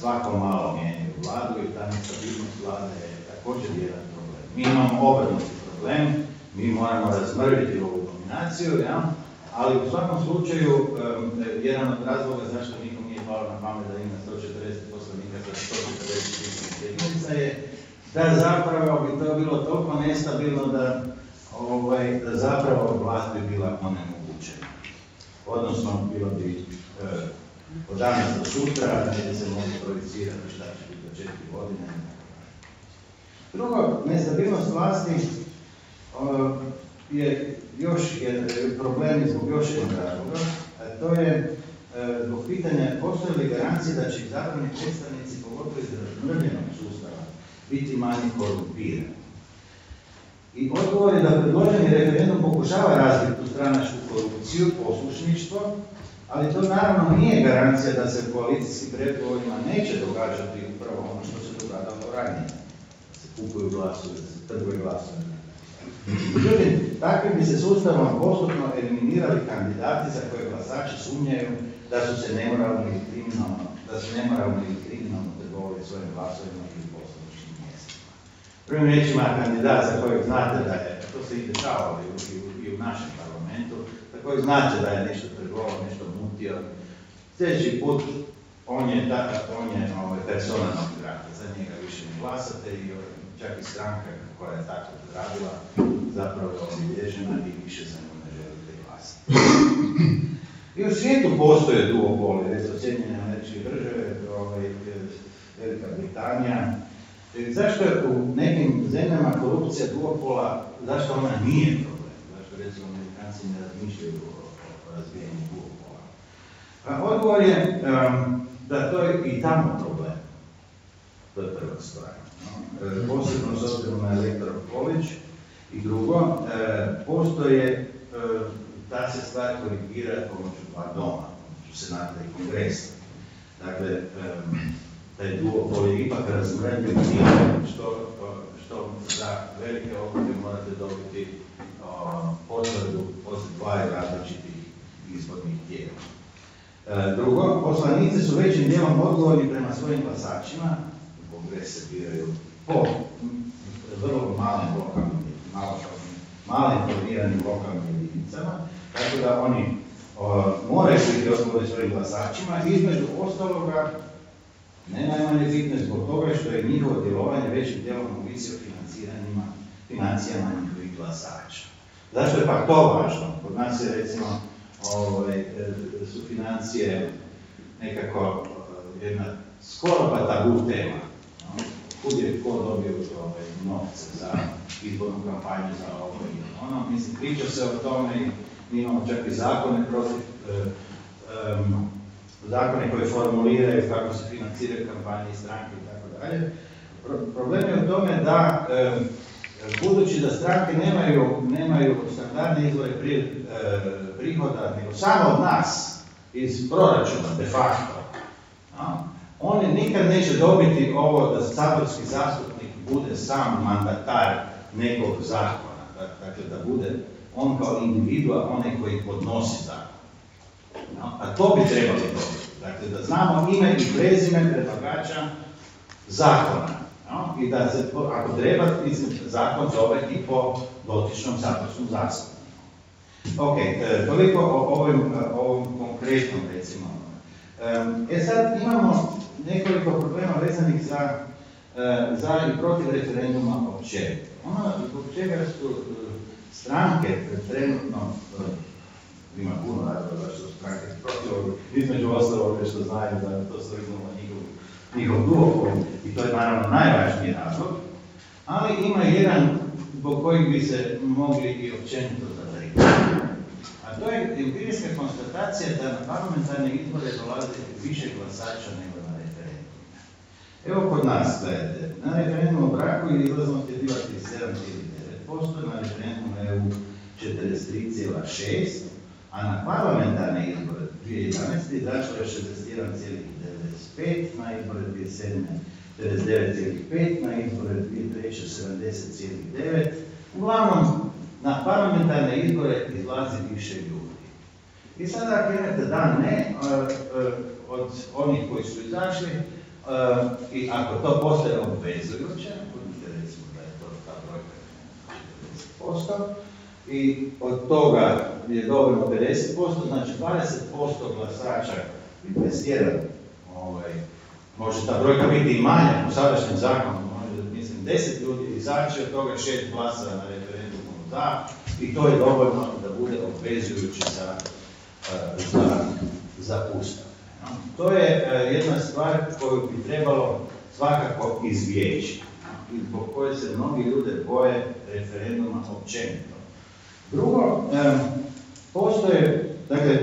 svako malo mijenjaju vladu i ta nestabilnost vlade je također jedan problem. Mi imamo obrnuti problem, mi moramo razmrviti ovu dominaciju, ja? ali u svakom slučaju jedan od razloga zašto nikom nije palo na pamet da ima je da zapravo bi to bilo toliko nestabilno da, ovaj, da zapravo vlast bi bila onemogućena. Odnosno, bilo bi eh, od danas do sutra, gdje se mogli projicirati šta će biti do četiri godine. Drugo, nestabilnost vlasti eh, je još jedan problem zbog još jednog razloga, a to je eh, zbog pitanja postoje li garancije da će zakoni predstavnik pogotovo iz sustava, biti manje korumpirani. I odgovor je da predloženi referendum pokušava razbiti tu stranačku korupciju, predsjedništvo, ali to naravno nije garancija da se u koalicijskim pregovorima neće događati upravo ono što se događalo ranije. Da se kupuju glasovi, da se trguje glasovi. Međutim, takvim bi se sustavom postupno eliminirali kandidati za koje glasači sumnjaju da su se nemoralno ili kriminalno, da su nemoralno ili kriminalno trgovali svojim glasovima ili poslovničkim mjestima. Prvim riječima kandidat za kojeg znate da je, to se i dešavalo i i u- i našem parlamentu, za kojeg znate da je nešto trgovao, nešto mutio, sljedeći put on je, da, on je ovaj, persona za njega više ne glasate i ovaj, čak i stranka koja je tako radila zapravo je obilježena i više za nju ne želite glasati. I u svijetu postoje duopoli, recimo Sjedinjene američke države, ovaj, Velika Britanija. E, Zašto je u nekim zemljama korupcija duopola, zašto ona nije problem? Zašto recimo Amerikanci ne razmišljaju o, razvijenju duopola? Pa odgovor je da to je i tamo problem. To je prva stvar. E, Posebno s obzirom na Electoral. I drugo, e, postoje, ta se stvar korigira pomoću dva doma, pomoću senata i kongresa. Dakle, taj duopol je ipak razmrenjen time što, što za velike odluke morate dobiti potvrdu od dvaju različitih izbornih tijela. E, Drugo, poslanici su većim dijelom odgovorni prema svojim glasačima, kongres biraju po vrlo malim lokalnim, malim formiranim lokalnim jedinicama, tako da oni o, moraju biti odgovorni svojim glasačima između ostaloga ne najmanje bitno je zbog toga što je njihovo djelovanje većim dijelom ovisi o financijama njihovih glasača. Zašto je pak to važno? Kod nas je recimo ovaj, e, su financije nekako e, jedna skoro pa tabu tema. no. Kud je ko dobio ovaj, novce za izbornu kampanju, za ovo i ono. Mislim, priča se o tome i mi imamo čak i zakone protiv, e, zakone koje formuliraju kako se financiraju kampanje i stranke i tako dalje. Pro- Problem je u tome da, budući da stranke nemaju, nemaju standardne izvore pri- e, prihoda, nego samo od nas, iz proračuna de facto, a, oni nikad neće dobiti ovo da saborski zastupnik bude sam mandatar nekog zakona. Da- Dakle, da bude on kao individua, onaj koji podnosi zakon. A to bi trebali dobiti. Dakle, da znamo ime i prezime predlagača zakona. no, I da se, ako treba, zakon zove i po dotičnom saborskom zastupniku. Ok, e, toliko o ovim, e, ovom konkretnom, recimo. E sad imamo nekoliko problema vezanih za, e, za i protiv referenduma općenito. Ono zbog čega su stranke trenutno ima puno razloga što su stranke protiv ovog, između ostalog što znaju da to su iznova njihov, njihov duopol i to je naravno najvažniji razlog, ali ima jedan zbog kojeg bi se mogli i općenito zabrinuti. A to je empirijska konstatacija da na parlamentarne izbore dolazi više glasača nego na referendume. Evo kod nas, gledajte, na referendumu o braku je izlaznost je bila 37,9%, na referendumu EU 43,6%, a na parlamentarne izbore 2011. izašlo je 61,95, na izbore 2007. 59,5, na izbore 2003. 70,9. Uglavnom, na parlamentarne izbore izlazi više ljudi. I sada ako imate da ne, e, e, od onih koji su izašli, e, i ako to postaje obvezujuće, budite recimo da je to ta brojka 40%, i od toga je dovoljno 50%, znači 20% glasača, 21, ovaj, može ta brojka biti i manja po sadašnjem zakonu, može, mislim, 10 ljudi izaći, od toga 6 glasa na referendumu za, i to je dovoljno da bude obvezujuće za, eh, za, za ustav. To je eh, jedna stvar koju bi trebalo svakako izbjeći no, i zbog koje se mnogi ljude boje referenduma općenito. Drugo, postoje, dakle,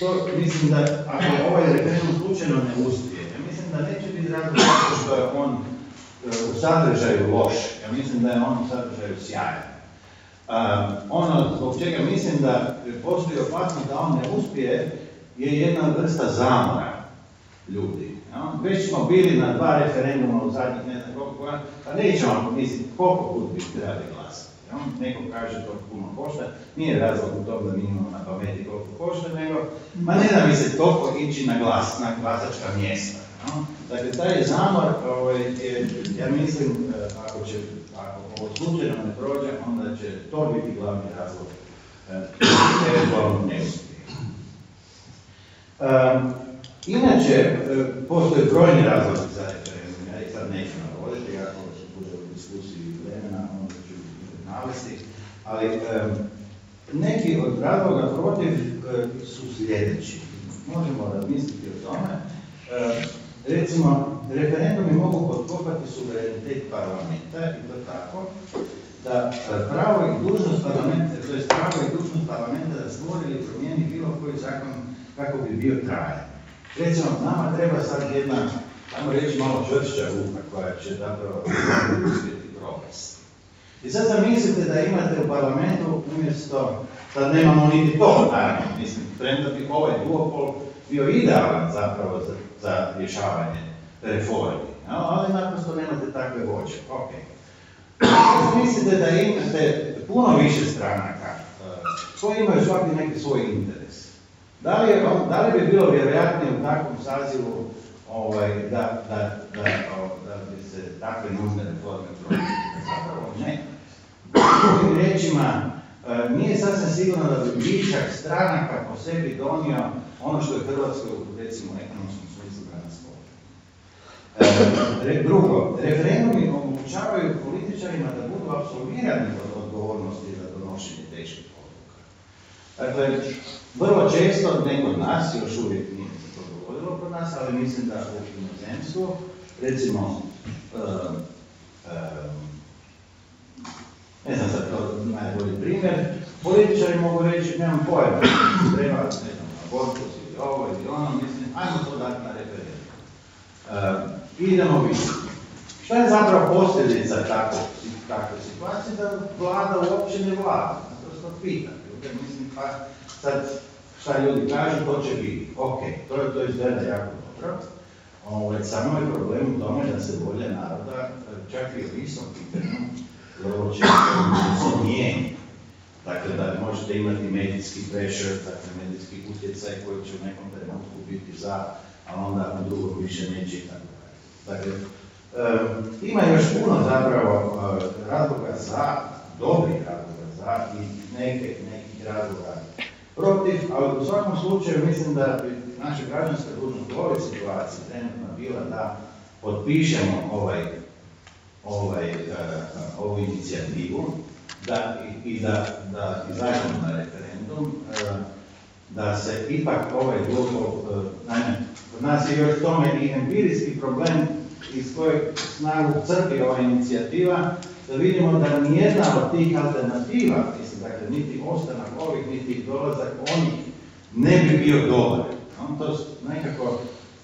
to mislim da ako ovaj referendum slučajno ne uspije, ja mislim da neće biti razlog zato što je on e, u sadržaju loš, ja mislim da je on u sadržaju sjajan. Ono zbog čega mislim da postoji opasnost da on ne uspije je jedna vrsta zamora ljudi. Već smo bili na dva referenduma u zadnjih ne znam koliko godina, pa nećemo, mislim, koliko put bi trebali? Neko kaže to puno košta, nije razlog u tom da mi imamo na pameti koliko košta, nego, ma ne da mi se toliko ići na glas, na glasačka mjesta. Ja? Dakle, taj zamor, ovaj, je, ja mislim, eh, ako će, ako ovo slučajno ne prođe, onda će to biti glavni razlog eh, eventualnog neuspjeha. Um, Inače, e, postoje brojni razlozi za referendum, ja ih sad neću navoditi, ako se bude u diskusiji vremena, onda ću ih navesti, ali neki od razloga protiv e, su sljedeći. Možemo razmisliti o tome. E, recimo, referendumi mogu potkopati suverenitet parlamenta i to tako da e, pravo i dužnost parlamenta, to je pravo i dužnost parlamenta da stvori ili promijeni bilo koji zakon kako bi bio trajan. Recimo, nama treba sad jedna, ajmo reći malo čvršća ruka koja će zapravo uspjeti provesti. I sad zamislite da imate u parlamentu umjesto, sad nemamo niti to, naravno, mislim, premda bi ovaj duopol bio idealan zapravo za, za rješavanje reformi, no, ali naprosto nemate takve voće, ok. Mislite da imate puno više stranaka eh, koji imaju svaki neki svoj interes. Da li, je, da li bi bilo vjerojatnije u takvom sazivu ovaj, da, da, da, da bi se takve nužne reforme provele? Zapravo ne. Drugim riječima, e, nije sasvim sigurno da bi višak stranaka po sebi donio ono što je Hrvatskoj, recimo, ekonomskom smislu danas. E, Drugo, referendumi omogućavaju političarima da budu apsolvirani od odgovornosti za donošenje teških odluka. Dakle, vrlo često, ne kod nas, još uvijek nije se to dogodilo kod nas, ali mislim da u inozemstvu, recimo, em, em, ne znam sad to najbolji primjer, političari mogu reći, nemam pojma, treba, ne znam, abortus ili ovo ili ono, mislim, ajmo to dati na referendum. Em, idemo vidjeti. Šta je zapravo posljedica takve, situacije, da vlada uopće ne vlada, naprosto pita. ljude, Mislim, pa sad šta ljudi kažu, to će biti. Ok, to je to izgleda jako dobro. Ovaj, samo je problem u tome da se volja naroda, čak i o istom pitanju, vrlo često mijenja. Dakle, da možete imati medijski pressure, dakle medijski utjecaj koji će u nekom trenutku biti za, a onda u drugom više neće i tako dalje. Dakle, em, ima još puno zapravo eh, razloga za, dobrih razloga za i neke, nekih razloga protiv, ali u svakom slučaju mislim da bi naša građanska dužnost u ovoj situaciji trenutno bila da potpišemo ovaj, ovaj, eh, ovu inicijativu, da, i, da, da izađemo na referendum, eh, da se ipak ovaj eh, naime, kod nas je još tome i empirijski problem iz kojeg snagu crpi ova inicijativa, da vidimo da nijedna od tih alternativa, mislim, dakle, niti ostanak ovih, niti dolazak onih, ne bi bio dobar. On to nekako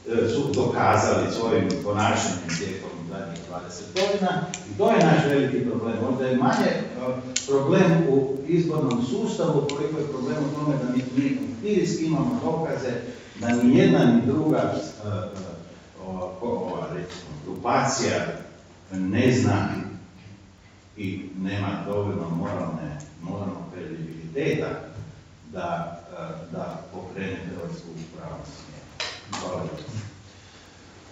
e, su dokazali svojim ponašanjem tijekom zadnjih 20 godina i to je naš veliki problem. Možda je manje e, problem u izbornom sustavu, koliko je problem u tome da mi, empirijski imamo dokaze da ni jedna ni druga e, e, ova, recimo, grupacija ne zna i nema dovoljno moralne, moralnog kredibiliteta da, da pokrene Hrvatsku u pravom smjeru. Hvala.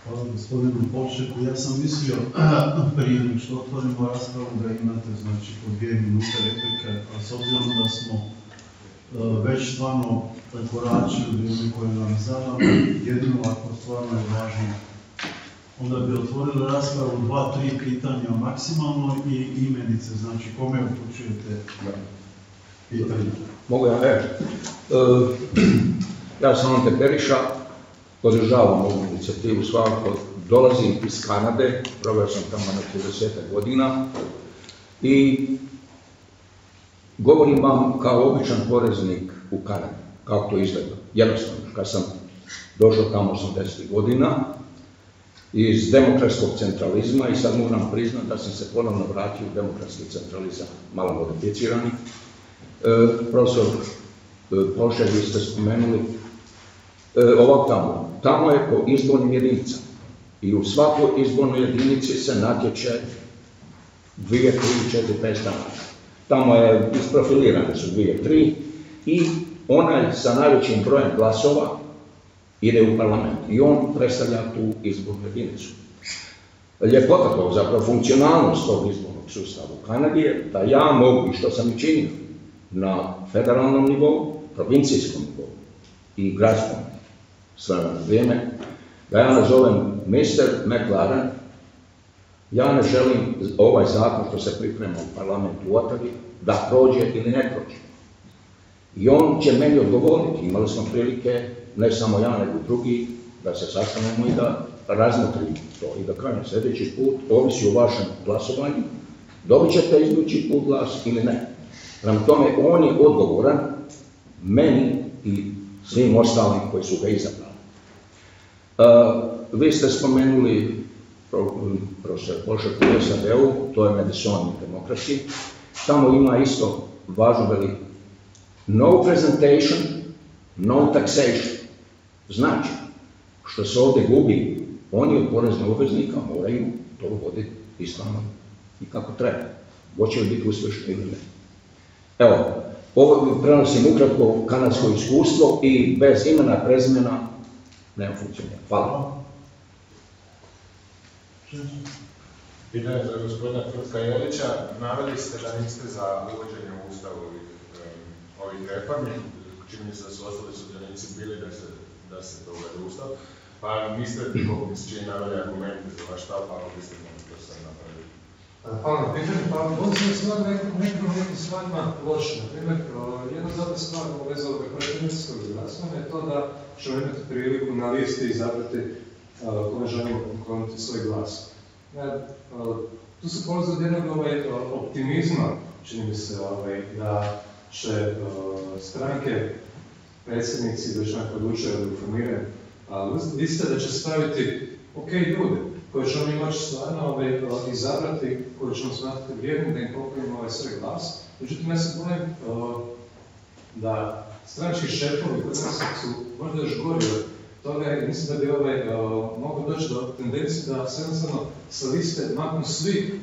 Hvala gospodinu Polšeku. Ja sam mislio [CLEARS THROAT] prije nego što otvorimo raspravu da imate znači po dvije minute replike, a s obzirom da smo e, već stvarno prekoračili vrijeme koje nam zadano, jedino ako stvarno je važno, onda bi otvorili raspravu dva, tri pitanja maksimalno i imenice, znači kome upućujete pitanje. Mogu ja, e, e, [CLEARS THROAT] ja sam Ante Periša, podržavam ovu inicijativu svakako, dolazim iz Kanade, proveo sam tamo na 30 godina i govorim vam kao običan poreznik u Kanadi, kako to izgleda. Jednostavno, kad sam došao tamo 80 godina iz demokratskog centralizma i sad moram priznati da sam se ponovno vratio u demokratski centralizam, malo modificirani. E, profesor e, Pošer, vi ste spomenuli, e, ovako tamo, tamo je po izbornim jedinicama i u svakoj izbornoj jedinici se natječe dvije, tri, četiri, pet stranaka. Tamo je isprofilirane su dvije, tri i onaj sa najvećim brojem glasova ide u parlament i on predstavlja tu izbornu jedinicu. Ljepota tog, zapravo funkcionalnost tog izbornog sustava u Kanadi je da ja mogu, što sam i činio, na federalnom nivou, provincijskom nivou i gradskom na vrijeme, da ja nazovem Mr. McLaren, ja ne želim ovaj zakon što se priprema u parlamentu u Otavi da prođe ili ne prođe. I on će meni odgovoriti, imali smo prilike, ne samo ja, nego drugi, da se sastanemo i da razmotrimo to i da kažem sljedeći put, ovisi o vašem glasovanju, dobit ćete idući put glas ili ne. Prema tome, on je odgovoran meni i svim ostalim koji su ga izabrali. Uh, vi ste spomenuli profesor Bošak u SAD-u, to je Madison demokraciji. Tamo ima isto važno veli no presentation, no taxation. Znači, što se ovdje gubi, oni od poreznog obveznika moraju to voditi ispravno i kako treba. Hoće li biti uspješno ili ne. Evo, prenosim ukratko kanadsko iskustvo i bez imena, prezimena nema funkcionira. Hvala. Pitanje za gospodina Tvrtka Jelića. Naveli ste da niste za uvođenje u ustavu ovih, ovih reformi. Čini mi se da su ostali sudionici bili da se, da se to uvede u ustav. Pa niste, koliko mi se čini, naveli argumente za vaš stav, pa ako biste mogli to sad napraviti. Hvala na pitanju. Pa on se stvar nekim nekim stvarima loše. Na primjer, jedna dobra stvar ovog preferencijskog glasovanja je to da ćemo imati priliku na listi izabrati kome želimo pokloniti svoj glas. Tu se polazi od jednog ovaj, optimizma, čini mi se, ovaj, da će stranke, predsjednici, već nekako odlučuju da informiraju, mislite da će staviti ok ljude, koje ćemo mi moći stvarno ovaj, izabrati, koje ćemo smatrati vrijednim da im pokojimo ovaj svoj glas. Međutim, ja se bojim da stranački šefovi kod nas su možda još gori od toga i mislim da bi ovaj, moglo doći do tendencije da se jednostavno sa liste maknu svi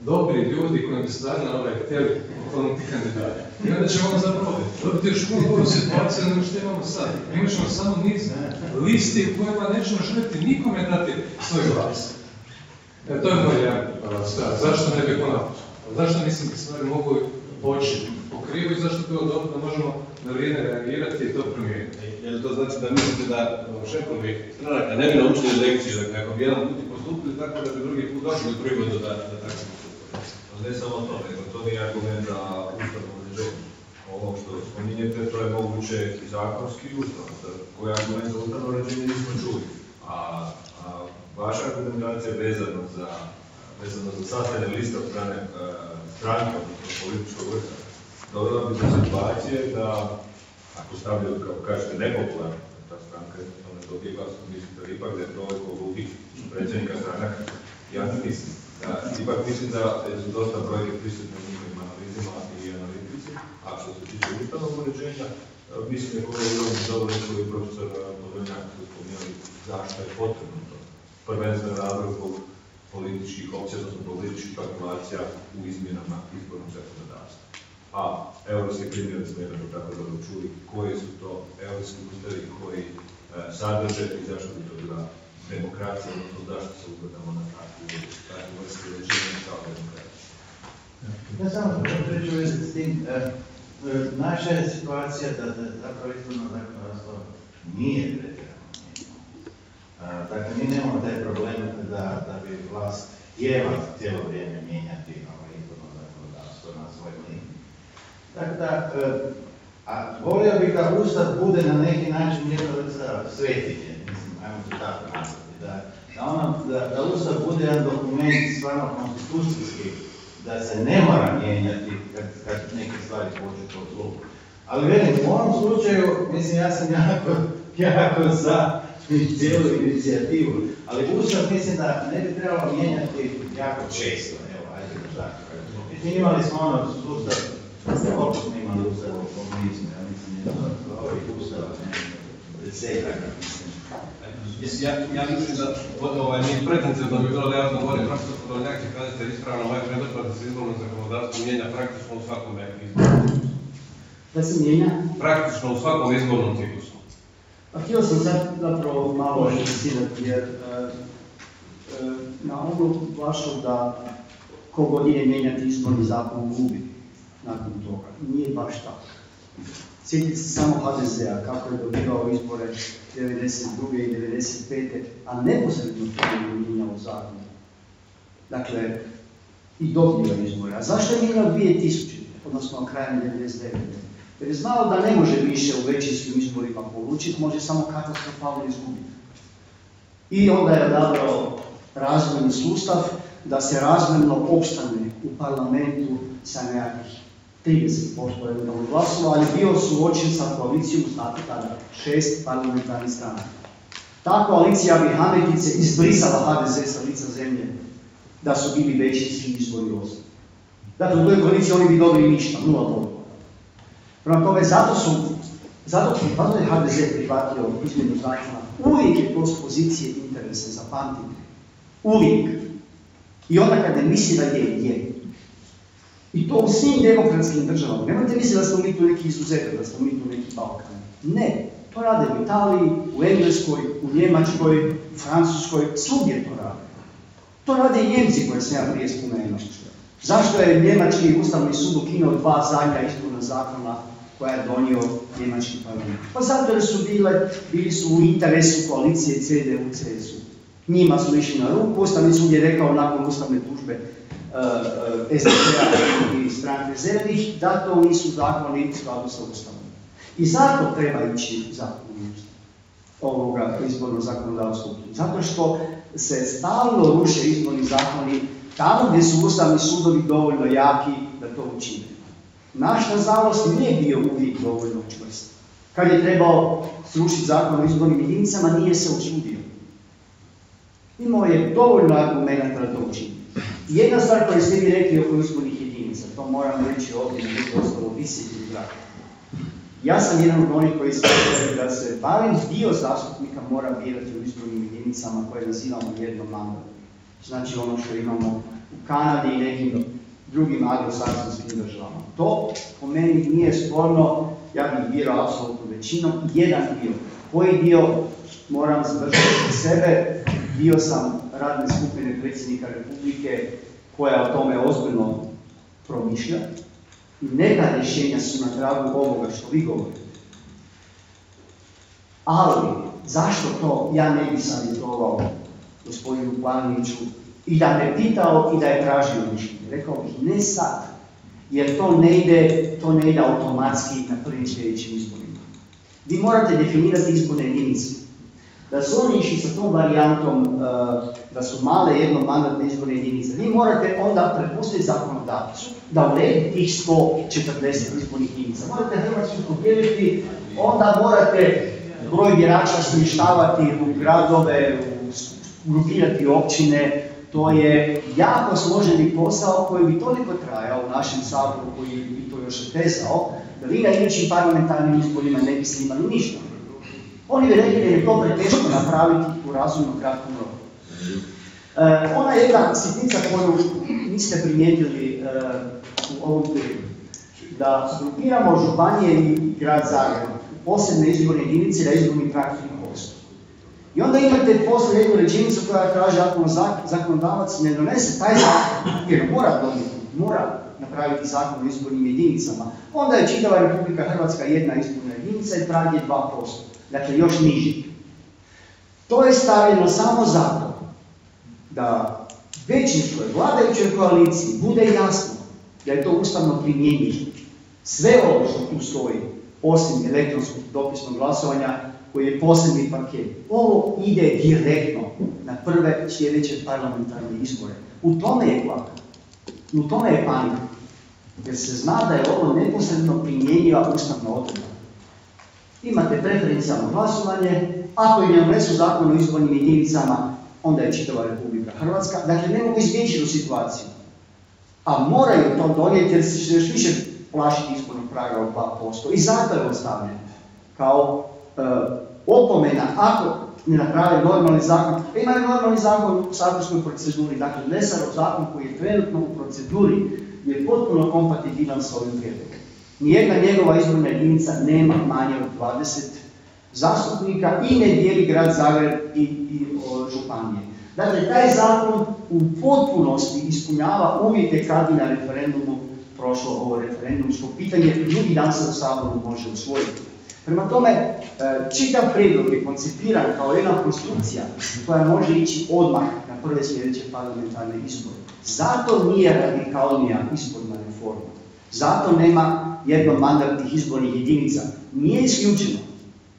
dobri ljudi koji bi stvarno ovaj, htjeli pokloniti kandidate. I onda ćemo onda zapravo dobiti još puno bolju situaciju nego što imamo sad. Imat ćemo samo niz listi u kojima nećemo želiti nikome dati svoj glas. E, to je moj jedan stav. Zašto ne bi ono, zašto mislim da stvari mogu poći po krivu i zašto bi bilo dobro da možemo na vrijeme reagirati i to promijeniti. Je li to znači da mislite da šefovi stranaka ne bi naučili lekciju, da kako bi jedan put postupili tako da bi drugi put došli u prigodu da, da tako postupili? Ne samo to, nego to nije argument za ustavno uređenje. Ovo što spominjete, to je moguće i zakonski ustav. Koji argument za ustavno uređenje nismo čuli. A, a vaša argumentacija je vezana za vezano za sastavljanje lista od strane uh, stranke, odnosno političkog vrha, dovela bi do situacije da ako stavljaju, kao kažete, nepopularno, ta stranka jednostavno ne dobije glas, mislite da ipak da je toliko ludih predsjednika stranaka, ja ne mislim. Da, ipak mislim da su dosta brojke prisutne u njihovim analizima i analitici, a što se tiče ustavnog uređenja, mislim da je je dobro koji je profesor Podolnjak su spominjali zašto je potrebno to. Prvenstveno razlog političkih opcija, odnosno političkih kalkulacija u izmjenama izbornog zakonodavstva a europske primjere smo jednako tako dobro čuli koji su to europski ustavi koji e, sadrže i zašto bi to bila demokracija, odnosno zašto se ugledamo na takvu, vrstu režima kao demokracija. Ja samo ću reći s tim, e, e, naša je situacija da, da zapravo izborno zakonodavstvo nije pretjerano Dakle, mi nemamo taj problem da, da bi vlast htjela cijelo vrijeme mijenjati ovaj izborno zakonodavstvo na svoj liniji. Tako da, e, a volio bih da Ustav bude na neki način jedna svetinje, mislim, ajmo se tako nazvati, da, da, ono, da, da Ustav bude jedan dokument stvarno konstitucijski, da se ne mora mijenjati kad, kad neke stvari pođu po zlu. Ali velim, u ovom slučaju, mislim, ja sam jako, [LAUGHS] jako za cijelu inicijativu. Ali Ustav mislim da ne bi trebalo mijenjati jako često, evo, ajde tako. Mislim, imali smo ono sustav, koliko smo imali ustav u komunizmu, ja mislim, ovih ustava, ne, desetaka, mislim. Mislim, ja, ja mislim da ovaj, nije pretencijno bi bilo da ja odgovorim, prosto Podolnjak će kazati ispravno ovaj predlog da se izborno zakonodavstvo mijenja praktično u svakom izbornom ciklusu. Da se mijenja? Praktično u svakom izbornom ciklusu. Pa htio sam sad zapravo malo replicirati jer e, e, na onu vašu da ko god ide mijenjati izborni zakon gubi nakon toga. Nije baš tako. Sjetite se samo HDZ-a kako je dobivao izbore 92. i 95. a neposredno to je mijenjao zakon. Dakle, i dobio izbore. A zašto je mijenjao 2000, odnosno krajem 99. Jer je znao da ne može više u većinskim izborima polučiti, može samo katastrofalno izgubiti. I onda je odabrao razvojni sustav da se razvojno opstane u parlamentu sa nekakvih 30% eventualno glasova, ali bio suočen sa koalicijom, znate tada, šest parlamentarnih strana. Ta koalicija bi Hametice izbrisala HDZ sa lica zemlje, da su bili većinski izbori osam. Dakle, u toj koaliciji oni bi dobili ništa, nula bodova. Prema tome, zato su, zato, zato je HDZ prihvatio izmjenu zakona. Uvijek je to s pozicije interesa za pamtiti. Uvijek. I onda kad ne misli da je, je. I to u svim demokratskim državama. Nemojte misliti da smo mi tu neki izuzetak, da smo mi tu neki Balkan. Ne. To rade u Italiji, u Engleskoj, u Njemačkoj, u Francuskoj, svugdje to rade. To rade i Njemci koje sam ja prije spomenuo. Zašto je Njemački ustavni sud ukinuo dva zadnja izborna zakona koja je donio Njemački parlament? Pa zato jer su bile, bili su u interesu koalicije CDU-CSU. Njima su išli na ruku, Ustavni sud je rekao nakon ustavne tužbe SDP-a i stranke zelenih da to nisu zakoni u skladu sa Ustavom. I zato treba ići zakon ovoga izbornog zakonodavstva. Zato što se stalno ruše izborni zakoni tamo gdje su ustavni sudovi dovoljno jaki da to učine. Naš, nažalost, nije bio uvijek dovoljno čvrst. Kad je trebao srušiti zakon o izbornim jedinicama, nije se usudio. Imao je dovoljno argumenta da to. Jedna stvar koju ste vi rekli oko izbornih jedinica, to moram reći ovdje, ne biti ostalo visiti u Ja sam jedan od onih koji se da se barem dio zastupnika mora birati u izbornim jedinicama koje nazivamo jednom mandatom. Znači ono što imamo u Kanadi i nekim drugim anglosaksonskim državama. To po meni nije sporno, ja bih birao apsolutno većinom, jedan dio. Koji dio moram zadržati sebe, dio sam radne skupine predsjednika Republike koja o tome ozbiljno promišlja neka rješenja su na tragu ovoga što vi govorite. Ali, zašto to ja ne bi savjetovao gospodinu Planiniću i da me pitao i da je tražio mišljenje? Rekao bih, ne sad, jer to ne ide, to ne ide automatski na prvim sljedećim izborima. Vi morate definirati izborne jedinice. Da su oni išli sa tom varijantom uh, da su male jednomandatne izborne jedinice, vi morate onda prepustiti zakonodavcu da uredi tih 140 izbornih jedinica. Morate Hrvatsku podijeliti, onda morate broj birača smještavati u gradove, grupirati općine, to je jako složeni posao koji bi toliko trajao u našem saboru koji bi to još otezao, da vi na idućim parlamentarnim izborima ne biste imali ništa. Oni bi rekli da je to preteško napraviti u razumno kratkom roku. E, ona je jedna sitnica koju niste primijetili e, u ovom periodu. Da grupiramo županije i grad Zagreb posebne izborne jedinice da izborni prag 3%. I onda imate poslije jednu rečenicu koja kaže ako zakonodavac ne donese taj zakon, jer mora donijeti, mora napraviti zakon o izbornim jedinicama, onda je čitava Republika Hrvatska jedna izborna jedinica i prag je 2%. Dakle, još niži. To je stavljeno samo zato da većinskoj vladajućoj koaliciji bude jasno da je to ustavno primjenjivo. Sve ovo što tu stoji, osim elektronskog dopisnog glasovanja, koji je posebni paket. Ovo ide direktno na prve sljedeće parlamentarne izbore. U tome je kvaka. U tome je panika. Jer se zna da je ovo neposredno primjenjiva ustavna odredba. Imate preferencijalno glasovanje ako im ne donesu zakon o izbornim jedinicama, onda je čitava Republika Hrvatska. Dakle, ne mogu izbjeći tu situaciju. A moraju to donijeti jer se još više plašiti izbornog praga od 2%. I zato je ostavljen kao e, opomena ako ne naprave normalni zakon. Pa imaju normalni zakon u saborskoj proceduri. Dakle, Lesarov zakon koji je trenutno u proceduri je potpuno kompatibilan s ovim prijedlogom. Nijedna njegova izborna jedinica nema manje od 20 zastupnika i ne dijeli grad Zagreb i, i županije. Dakle, taj zakon u potpunosti ispunjava uvjete kad bi na referendumu prošlo ovo referendumsko pitanje, drugi dan se u Saboru može usvojiti. Prema tome, e, čitav prijedlog je koncipiran kao jedna konstrukcija koja može ići odmah na prve sljedeće parlamentarne izbore. Zato nije radikalnija izborna reforma. Zato nema jednomandatnih izbornih jedinica. Nije isključeno,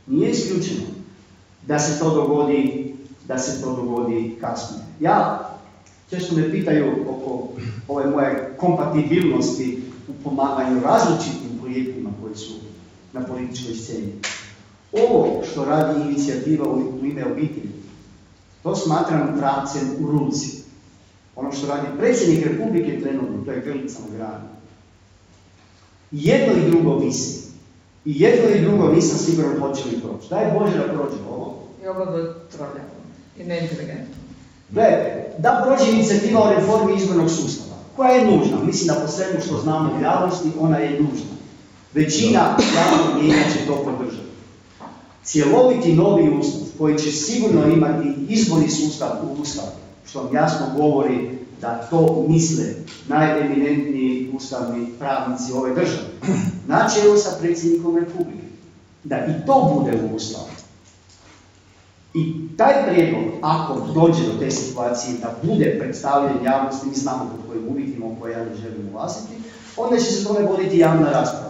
nije isključeno da se to dogodi, da se to dogodi kasnije. Ja, često me pitaju oko ove moje kompatibilnosti u pomaganju različitim projektima koji su na političkoj sceni. Ovo što radi inicijativa u ime obitelji, to smatram pravcem u ruci. Ono što radi predsjednik Republike trenutno, to je grlica na grani. Jedno i drugo visi. I jedno i drugo nisam siguran hoće li proći. Daj Bože da prođe ovo. I ovo je trovljavo i neinteligentno. Gledajte, da prođe inicijativa o reformi izbornog sustava, koja je nužna, mislim da po svemu što znamo u javnosti, ona je nužna. Većina javnog mijenja će to podržati. Cjeloviti novi ustav koji će sigurno imati izborni sustav u ustavu, što vam jasno govori da to misle najeminentniji ustavni pravnici ove države, na čelu sa predsjednikom Republike, da i to bude u ustavu. I taj prijedlog, ako dođe do te situacije da bude predstavljen javnosti, mi znamo pod kojim uvjetima u koje ja ne želim ulaziti, onda će se tome voditi javna rasprava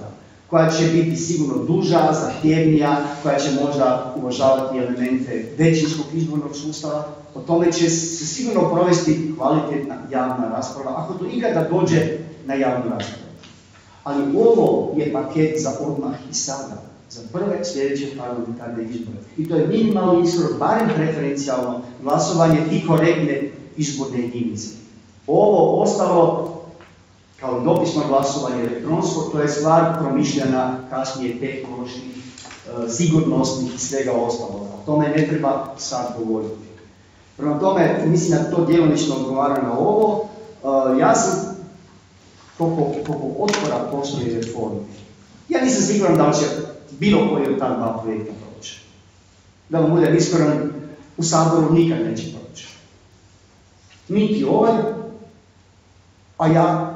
koja će biti sigurno duža, zahtjevnija, koja će možda uvažavati elemente većinskog izbornog sustava. O tome će se sigurno provesti kvalitetna javna rasprava, ako to ikada dođe na javnu raspravu. Ali ovo je paket za odmah i sada, za prve sljedeće parlamentarne izbore. I to je minimalni ishod, barem preferencijalno glasovanje i korektne izborne jedinice. Ovo ostalo kao dopisno glasovanje elektronsko, to je stvar promišljena kasnije tehnoloških, e, sigurnosnih i svega ostalog. O tome ne treba sad govoriti. Prema tome, mislim da to djelomično odgovara na ovo. E, ja sam, koliko, otpora postoji reformi, ja nisam siguran da će bilo koji od ta dva projekta proći. Da vam budem iskren, u Saboru nikad neće proći. Niti ovaj, a ja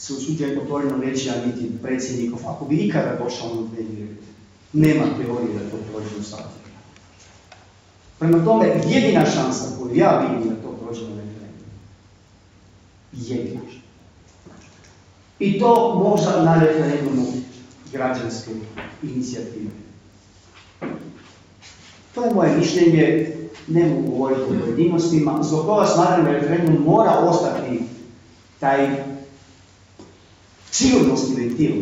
se usuđujem otvoreno reći, a niti predsjednikov, ako bi ikada došao na dnevni red, nema teorije da to prođe u Saboru. Prema tome, jedina šansa koju ja vidim da to prođe na referendum, jedina I to možda na referendumu građanske inicijative. To je moje mišljenje, ne mogu govoriti o pojedinostima, zbog toga smatram da referendum mora ostati taj sigurnosni ventil.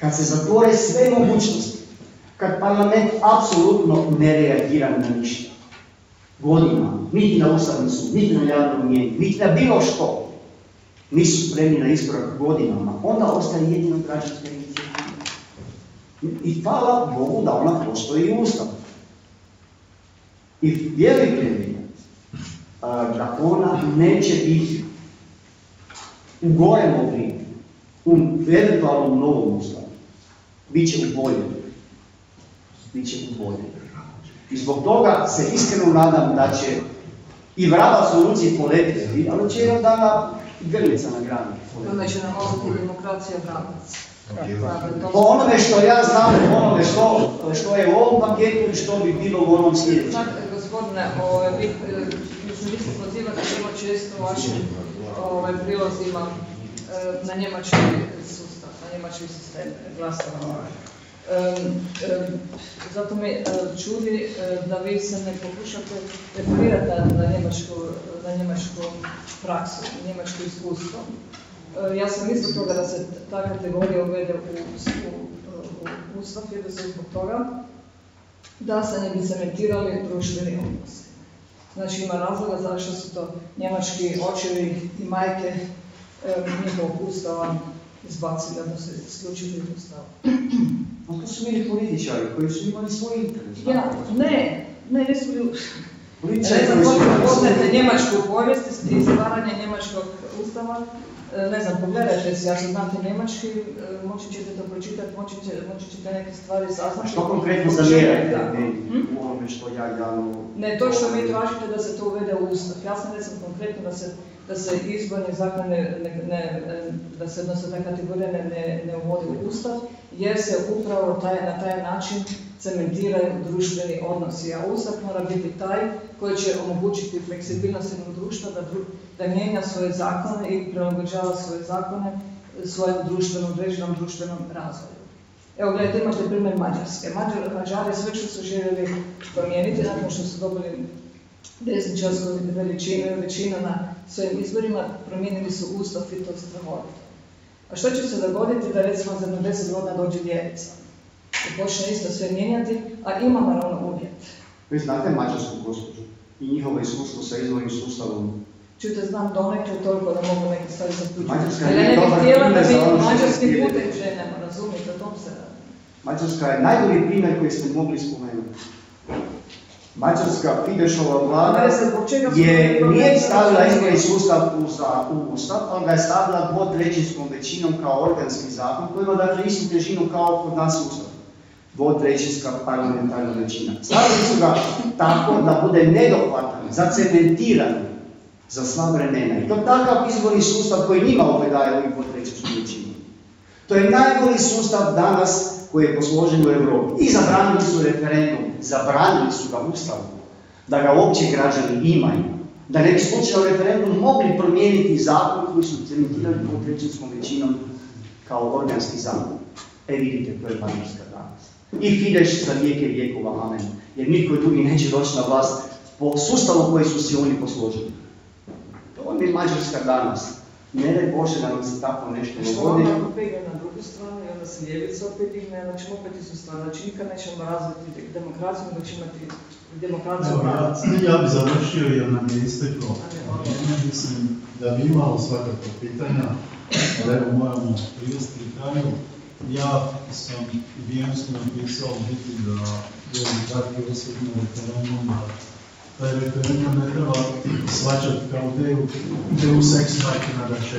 Kad se zatvore sve mogućnosti, kad parlament apsolutno ne reagira na ništa, godinama, niti na ustavni sud, niti na javno mjenje, niti na bilo što, nisu spremni na iskorak godinama, onda ostaje jedino građanska inicijativa. I hvala Bogu da ona postoji u ustavu. I vjerujte mi da ona neće biti u gorem obliku, u eventualnom novom ustavu, bit će u boljem. Bit će u boljem. I zbog toga se iskreno nadam da će i vraba u ruci poletiti, ali će jednog dana grlica na grani. Onda će nam ostati demokracija vranac. Po onome što ja znam, po onome što, što je u ovom paketu i što bi bilo u onom sljedećem. Znate, gospodine, ove, vi, mislim, vi se pozivate vrlo često vašim ove, prilozima e, na njemački sustav, na njemački sistem glasovanja. Zato me e, čudi e, da vi se ne pokušate referirati na njemačku, na njemačku praksu, na njemačko iskustvo. Ja sam isto toga da se ta kategorija uvede u, u, u Ustav, jer da se zbog toga da se ne bi cementirali društveni odnosi. Znači ima razloga zašto su to njemački očevi i majke e, njihovog ustava izbacili, odnosno isključili iz ustava. [CLEARS THROAT] Ali to su bili političari koji su imali svoj interes. Ja, ne, ne, nisu bili... Ne znam koliko interes. njemačku povijest i stvaranje njemačkog ustava. E, Ne znam, pogledajte si, ako znate njemački, e, moći ćete to pročitati, moći, će, moći ćete neke stvari saznati. Što konkretno zamjerate Hm? u onome što ja javno... Ne, to što vi tražite da se to uvede u Ustav. Ja sam recimo konkretno da se, da se izborni zakon ne, ne, da se odnosno ta kategorija ne, ne, ne uvodi u Ustav, jer se upravo taj, na taj način cementiraju društveni odnosi, a Ustav mora biti taj koji će omogućiti fleksibilnost jednog društva da, dru- da mijenja svoje zakone i prilagođava svoje zakone svojem društvenom, određenom društvenom razvoju. Evo gledajte, imate primjer Mađarske. Mađar, Mađari sve što su željeli promijeniti, nakon što su dobili desničarsku veličinu, većinu na svojim izborima, promijenili su ustav i to strahovito. A što će se dogoditi da recimo za jedno 10 godina dođe ljevica? I počne isto sve mijenjati, a ima naravno uvjet. Vi znate mađarsku gospođu i njihovo iskustvo sa izvornim sustavom. Čujte, znam donekle toliko da mogu neke stvari zaključiti. Mađarska ja bih dobar da primjer za ono ste putem ženemo, razumijete, o tom se radi. Mađarska je najbolji primjer koji ste mogli spomenuti. Mađarska Fideszova vlada je nije stavila izborni sustav u, za, u ustav, ali ga je stavila dvotrećinskom većinom kao organski zakon koji ima dakle istu težinu kao kod nas ustav. Dvotrećinska parlamentarna većina. Stavili su ga tako da bude nedohvatan, zacementiran za sva vremena. I to takav izborni sustav koji njima opet daje ovih dvotrećinsku većinu. To je najgori sustav danas koji je posložen u Europi. I zabranili su referendum, zabranili su ga ustavom, da ga uopće građani imaju. Da ne bi slučajno referendum mogli promijeniti zakon koji su cementirali dvotrećinskom većinom kao organski zakon. E vidite, to je Mađarska danas. I Fidesz za vijeke vijekova, amen. Jer nitko drugi neće doći na vlast po sustavu koji su si oni posložili. To je Mađarska danas. Ne daj Bože da nam se tako nešto Što dogodi. Drugu stranu i onda se ljevica opet digne, onda ćemo opet istu stvar. Znači nikad nećemo razviti demokraciju, nego ćemo imati demokraciju Evo, ja, ja bi završio jer nam je isteklo. Mislim da bi imalo svakako pitanja, ali evo moramo privesti kraju. Ja sam Vijensku napisao u biti da je kratki osvrt na referendum, da taj referendum ne treba shvaćati kao ideju, ideju seks da će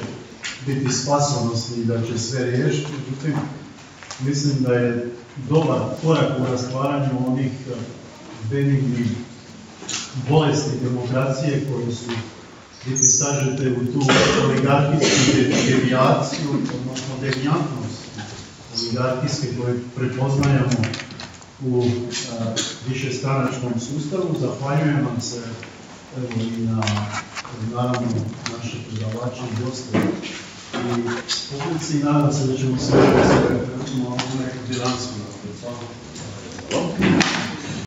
biti spasonosni i da će sve riješiti. Međutim, mislim da je dobar korak u rastvaranju onih eh, benignih bolesti demokracije koje su biti sažete u tu oligarhijsku de- devijaciju, odnosno devijantnost oligarhijske koje prepoznajemo u a, višestranačkom sustavu. Zahvaljujem vam se evo, i na naravno naše predavače i goste i publici i nadam se da ćemo sa referendumom u neku bilancu. Hvala.